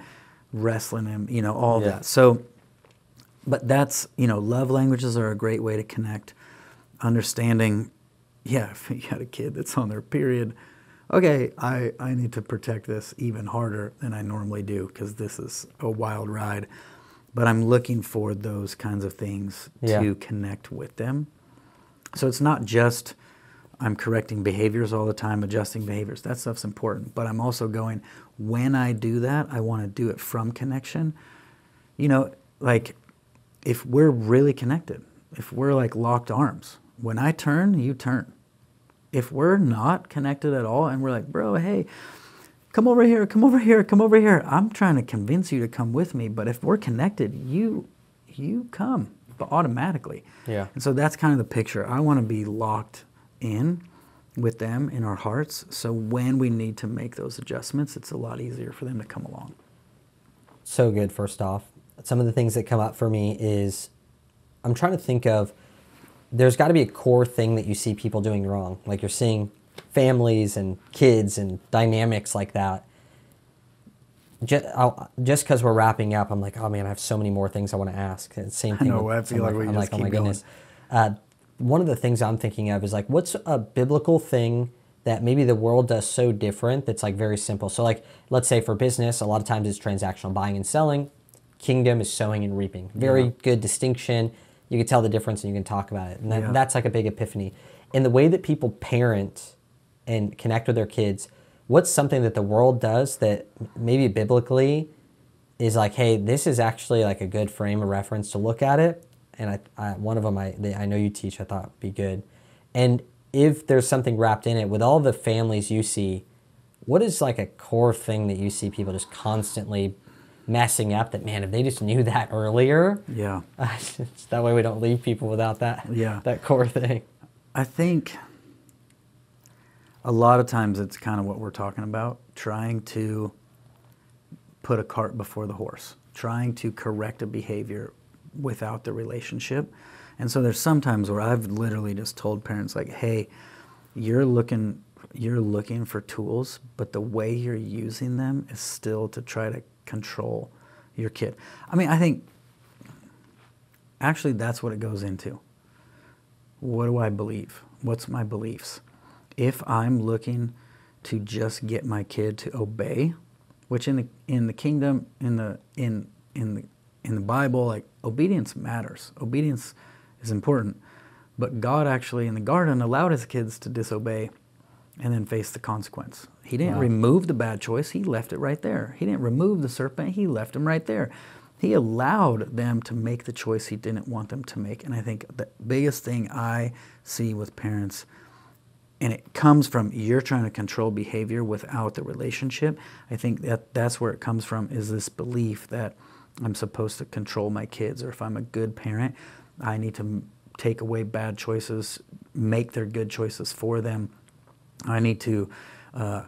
Speaker 2: wrestling him, you know, all yeah. that. So but that's you know love languages are a great way to connect. Understanding yeah if you had a kid that's on their period okay i, I need to protect this even harder than i normally do because this is a wild ride. But i'm looking for those kinds of things yeah. to connect with them. So it's not just i'm correcting behaviors all the time adjusting behaviors that stuff's important. But i'm also going when i do that i want to do it from connection. You know like if we're really connected, if we're like locked arms, when I turn, you turn. If we're not connected at all and we're like, bro, hey, come over here, come over here, come over here. I'm trying to convince you to come with me, but if we're connected, you you come automatically.
Speaker 1: Yeah.
Speaker 2: And so that's kind of the picture. I want to be locked in with them in our hearts. So when we need to make those adjustments, it's a lot easier for them to come along.
Speaker 1: So good, first off some of the things that come up for me is I'm trying to think of there's got to be a core thing that you see people doing wrong. Like you're seeing families and kids and dynamics like that. Just because we're wrapping up, I'm like, oh man, I have so many more things I want to ask. Same thing.
Speaker 2: I know. With, I feel like, like I'm like, oh my goodness.
Speaker 1: Uh, one of the things I'm thinking of is like, what's a biblical thing that maybe the world does so different that's like very simple. So like, let's say for business, a lot of times it's transactional buying and selling kingdom is sowing and reaping. Very yeah. good distinction. You can tell the difference and you can talk about it. And that, yeah. that's like a big epiphany. In the way that people parent and connect with their kids, what's something that the world does that maybe biblically is like, hey, this is actually like a good frame of reference to look at it. And I, I one of them I, they, I know you teach, I thought would be good. And if there's something wrapped in it, with all the families you see, what is like a core thing that you see people just constantly messing up that man if they just knew that earlier
Speaker 2: yeah.
Speaker 1: that way we don't leave people without that
Speaker 2: yeah.
Speaker 1: that core thing.
Speaker 2: I think a lot of times it's kind of what we're talking about trying to put a cart before the horse trying to correct a behavior without the relationship. And so there's sometimes where i've literally just told parents like hey you're looking you're looking for tools but the way you're using them is still to try to control your kid. I mean, I think actually that's what it goes into. What do I believe? What's my beliefs? If I'm looking to just get my kid to obey which in the in the kingdom in the in in the in the Bible, like obedience matters. Obedience is important. But God actually in the garden allowed his kids to disobey and then face the consequence. He didn't wow. remove the bad choice, he left it right there. He didn't remove the serpent, he left him right there. He allowed them to make the choice he didn't want them to make. And I think the biggest thing I see with parents, and it comes from you're trying to control behavior without the relationship. I think that that's where it comes from is this belief that I'm supposed to control my kids, or if I'm a good parent, I need to take away bad choices, make their good choices for them. I need to uh,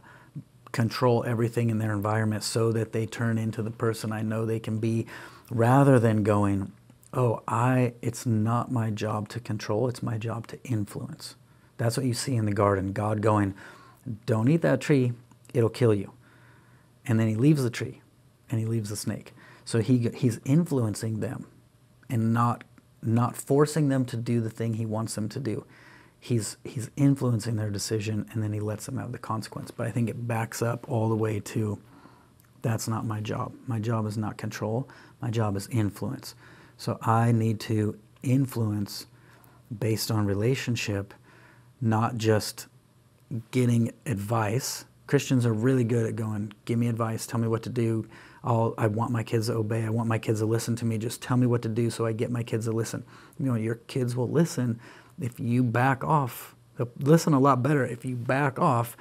Speaker 2: control everything in their environment so that they turn into the person I know they can be, rather than going, "Oh, I it's not my job to control; it's my job to influence." That's what you see in the garden. God going, "Don't eat that tree; it'll kill you," and then He leaves the tree, and He leaves the snake. So he, he's influencing them and not, not forcing them to do the thing he wants them to do. He's, he's influencing their decision and then he lets them have the consequence. But I think it backs up all the way to that's not my job. My job is not control, my job is influence. So I need to influence based on relationship, not just getting advice. Christians are really good at going, give me advice, tell me what to do, I'll, I want my kids to obey. I want my kids to listen to me. Just tell me what to do so I get my kids to listen. You know, your kids will listen if you back off. Listen a lot better if you back off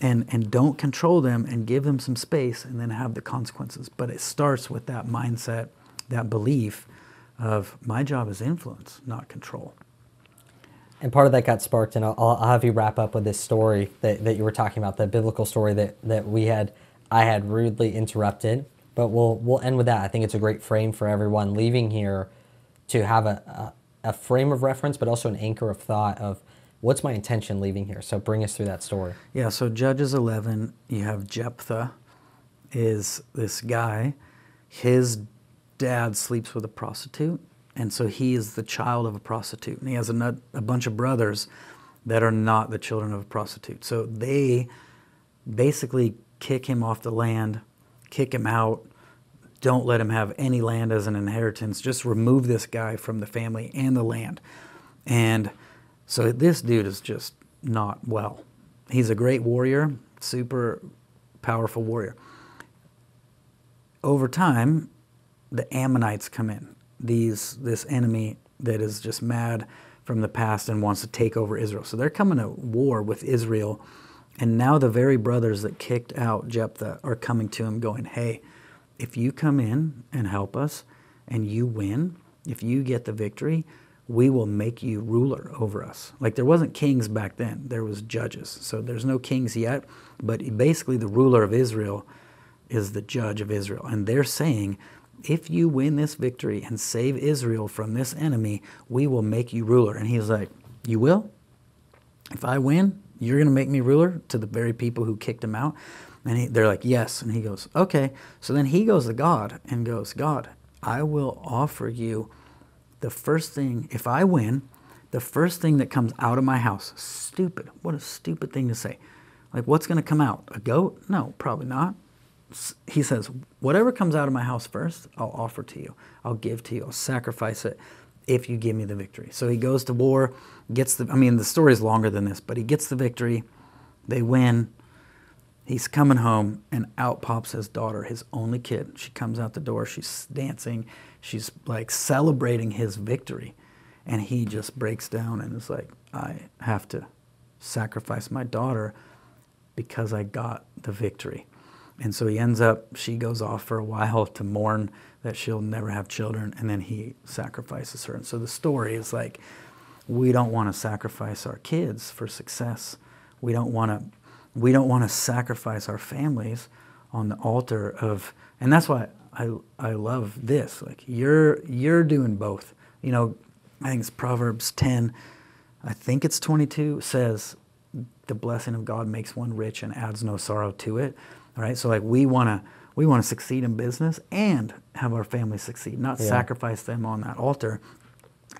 Speaker 2: and, and don't control them and give them some space and then have the consequences. But it starts with that mindset, that belief of my job is influence, not control.
Speaker 1: And part of that got sparked, and I'll, I'll have you wrap up with this story that, that you were talking about, the biblical story that, that we had, I had rudely interrupted but we'll we'll end with that. I think it's a great frame for everyone leaving here to have a, a, a frame of reference, but also an anchor of thought of what's my intention leaving here. So bring us through that story.
Speaker 2: Yeah. So Judges 11, you have Jephthah, is this guy. His dad sleeps with a prostitute, and so he is the child of a prostitute, and he has a, a bunch of brothers that are not the children of a prostitute. So they basically kick him off the land kick him out. Don't let him have any land as an inheritance. Just remove this guy from the family and the land. And so this dude is just not well. He's a great warrior, super powerful warrior. Over time, the Ammonites come in. These this enemy that is just mad from the past and wants to take over Israel. So they're coming to war with Israel and now the very brothers that kicked out Jephthah are coming to him going, Hey, if you come in and help us and you win, if you get the victory, we will make you ruler over us. Like there wasn't kings back then, there was judges. So there's no kings yet, but basically the ruler of Israel is the judge of Israel. And they're saying, if you win this victory and save Israel from this enemy, we will make you ruler. And he's like, You will? If I win, you're going to make me ruler to the very people who kicked him out? And he, they're like, Yes. And he goes, Okay. So then he goes to God and goes, God, I will offer you the first thing, if I win, the first thing that comes out of my house. Stupid. What a stupid thing to say. Like, what's going to come out? A goat? No, probably not. He says, Whatever comes out of my house first, I'll offer to you. I'll give to you. I'll sacrifice it if you give me the victory. So he goes to war gets the, I mean, the story is longer than this, but he gets the victory. They win. He's coming home, and out pops his daughter, his only kid. She comes out the door. She's dancing. She's like celebrating his victory. And he just breaks down and is like, I have to sacrifice my daughter because I got the victory. And so he ends up, she goes off for a while to mourn that she'll never have children, and then he sacrifices her. And so the story is like, we don't want to sacrifice our kids for success. We don't want to we don't want to sacrifice our families on the altar of and that's why I I love this. Like you're you're doing both. You know, I think it's Proverbs 10, I think it's 22 says the blessing of God makes one rich and adds no sorrow to it. All right? So like we want to we want to succeed in business and have our family succeed, not yeah. sacrifice them on that altar.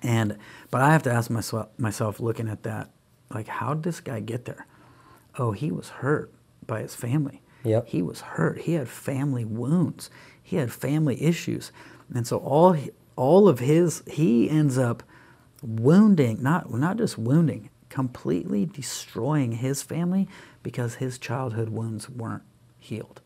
Speaker 2: And but I have to ask myself, myself looking at that, like, how did this guy get there? Oh, he was hurt by his family.
Speaker 1: Yep.
Speaker 2: He was hurt. He had family wounds. He had family issues. And so all all of his he ends up wounding, not not just wounding, completely destroying his family because his childhood wounds weren't healed.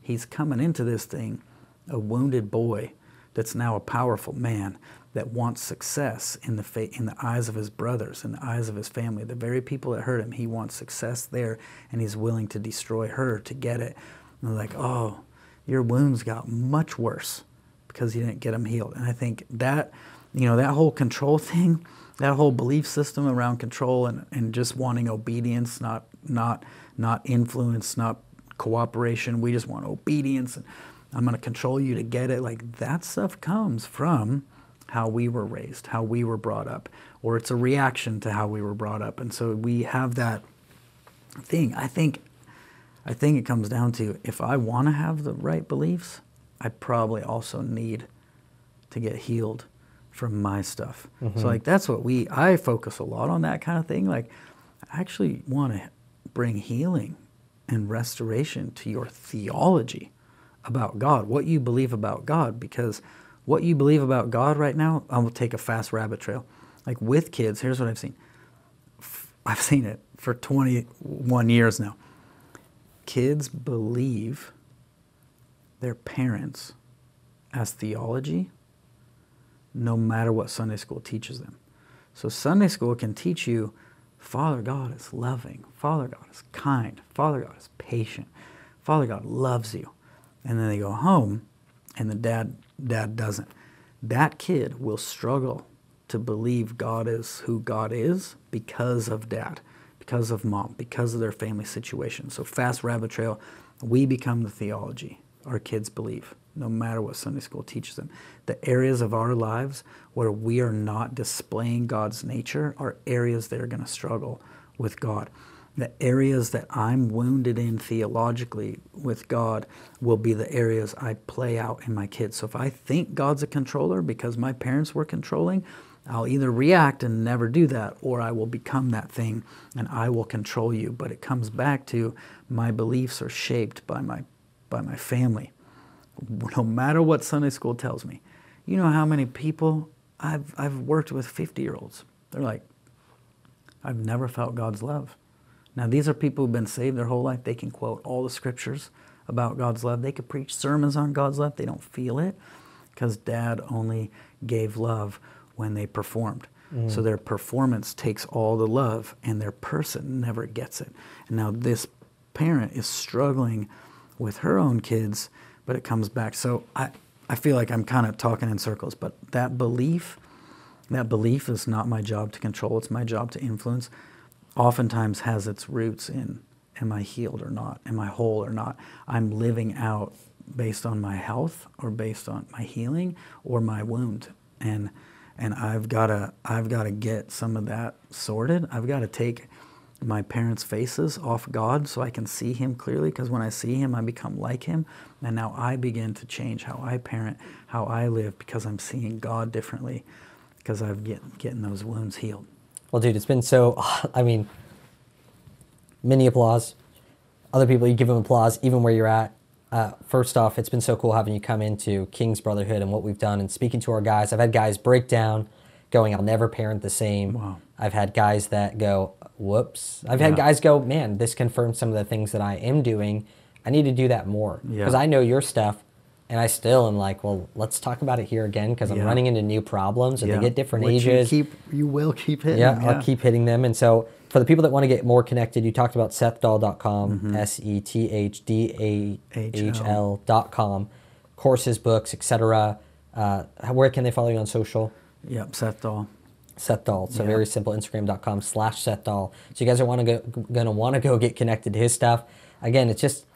Speaker 2: He's coming into this thing a wounded boy that's now a powerful man that wants success in the fa- in the eyes of his brothers, in the eyes of his family, the very people that hurt him. He wants success there, and he's willing to destroy her to get it. And they're like, "Oh, your wounds got much worse because you didn't get them healed." And I think that, you know, that whole control thing, that whole belief system around control and, and just wanting obedience, not not not influence, not cooperation. We just want obedience, and I'm going to control you to get it. Like that stuff comes from how we were raised, how we were brought up, or it's a reaction to how we were brought up. And so we have that thing. I think I think it comes down to if I want to have the right beliefs, I probably also need to get healed from my stuff.
Speaker 1: Mm-hmm.
Speaker 2: So like that's what we I focus a lot on that kind of thing. Like I actually want to bring healing and restoration to your theology about God, what you believe about God because what you believe about God right now, I will take a fast rabbit trail. Like with kids, here's what I've seen. I've seen it for 21 years now. Kids believe their parents as theology no matter what Sunday school teaches them. So Sunday school can teach you Father God is loving, Father God is kind, Father God is patient, Father God loves you. And then they go home and the dad dad doesn't. That kid will struggle to believe God is who God is because of dad, because of mom, because of their family situation. So fast rabbit trail, we become the theology our kids believe, no matter what Sunday school teaches them. The areas of our lives where we are not displaying God's nature are areas that are going to struggle with God the areas that I'm wounded in theologically with God will be the areas I play out in my kids. So if I think God's a controller because my parents were controlling, I'll either react and never do that, or I will become that thing and I will control you. But it comes back to my beliefs are shaped by my, by my family. No matter what Sunday school tells me. You know how many people I've, I've worked with 50 year olds? They're like, I've never felt God's love. Now, these are people who've been saved their whole life. They can quote all the scriptures about God's love. They could preach sermons on God's love. They don't feel it because dad only gave love when they performed. Mm. So their performance takes all the love and their person never gets it. And now this parent is struggling with her own kids, but it comes back. So I, I feel like I'm kind of talking in circles, but that belief, that belief is not my job to control. It's my job to influence oftentimes has its roots in am I healed or not? Am I whole or not? I'm living out based on my health or based on my healing or my wound. And and I've gotta I've gotta get some of that sorted. I've gotta take my parents' faces off God so I can see him clearly because when I see him I become like him and now I begin to change how I parent, how I live because I'm seeing God differently because I've get, getting those wounds healed.
Speaker 1: Well, dude, it's been so. I mean, many applause. Other people, you give them applause, even where you're at. Uh, first off, it's been so cool having you come into King's Brotherhood and what we've done and speaking to our guys. I've had guys break down, going, I'll never parent the same.
Speaker 2: Wow.
Speaker 1: I've had guys that go, whoops. I've yeah. had guys go, man, this confirms some of the things that I am doing. I need to do that more. Because yeah. I know your stuff and I still am like, well, let's talk about it here again because I'm yeah. running into new problems and yeah. they get different
Speaker 2: Which
Speaker 1: ages.
Speaker 2: You, keep, you will keep hitting.
Speaker 1: Yeah, yeah, I'll keep hitting them. And so for the people that want to get more connected, you talked about sethdahl.com, mm-hmm. S E T H D A H L.com, courses, books, etc. Uh, where can they follow you on social?
Speaker 2: Yep, Seth Dahl.
Speaker 1: Seth Dahl. So yep. very simple. Instagram.com slash Seth Dahl. So you guys are want to go, gonna want to go get connected to his stuff. Again, it's just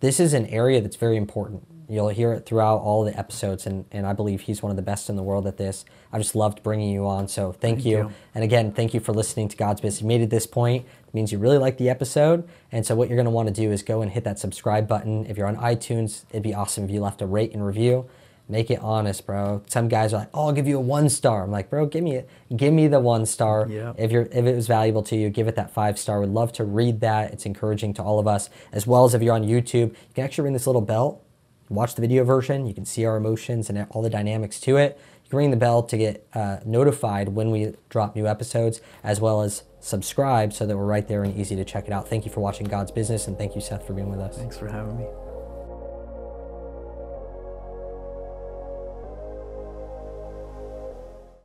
Speaker 1: this is an area that's very important You'll hear it throughout all the episodes, and, and I believe he's one of the best in the world at this. I just loved bringing you on, so thank, thank you. you. And again, thank you for listening to God's Business. You made it this point. It means you really like the episode, and so what you're going to want to do is go and hit that subscribe button. If you're on iTunes, it'd be awesome if you left a rate and review. Make it honest, bro. Some guys are like, "Oh, I'll give you a one star." I'm like, "Bro, give me it. Give me the one star.
Speaker 2: Yeah.
Speaker 1: If you're if it was valuable to you, give it that five star. We'd love to read that. It's encouraging to all of us. As well as if you're on YouTube, you can actually ring this little bell. Watch the video version. You can see our emotions and all the dynamics to it. You can ring the bell to get uh, notified when we drop new episodes, as well as subscribe so that we're right there and easy to check it out. Thank you for watching God's Business, and thank you, Seth, for being with us.
Speaker 2: Thanks for having me.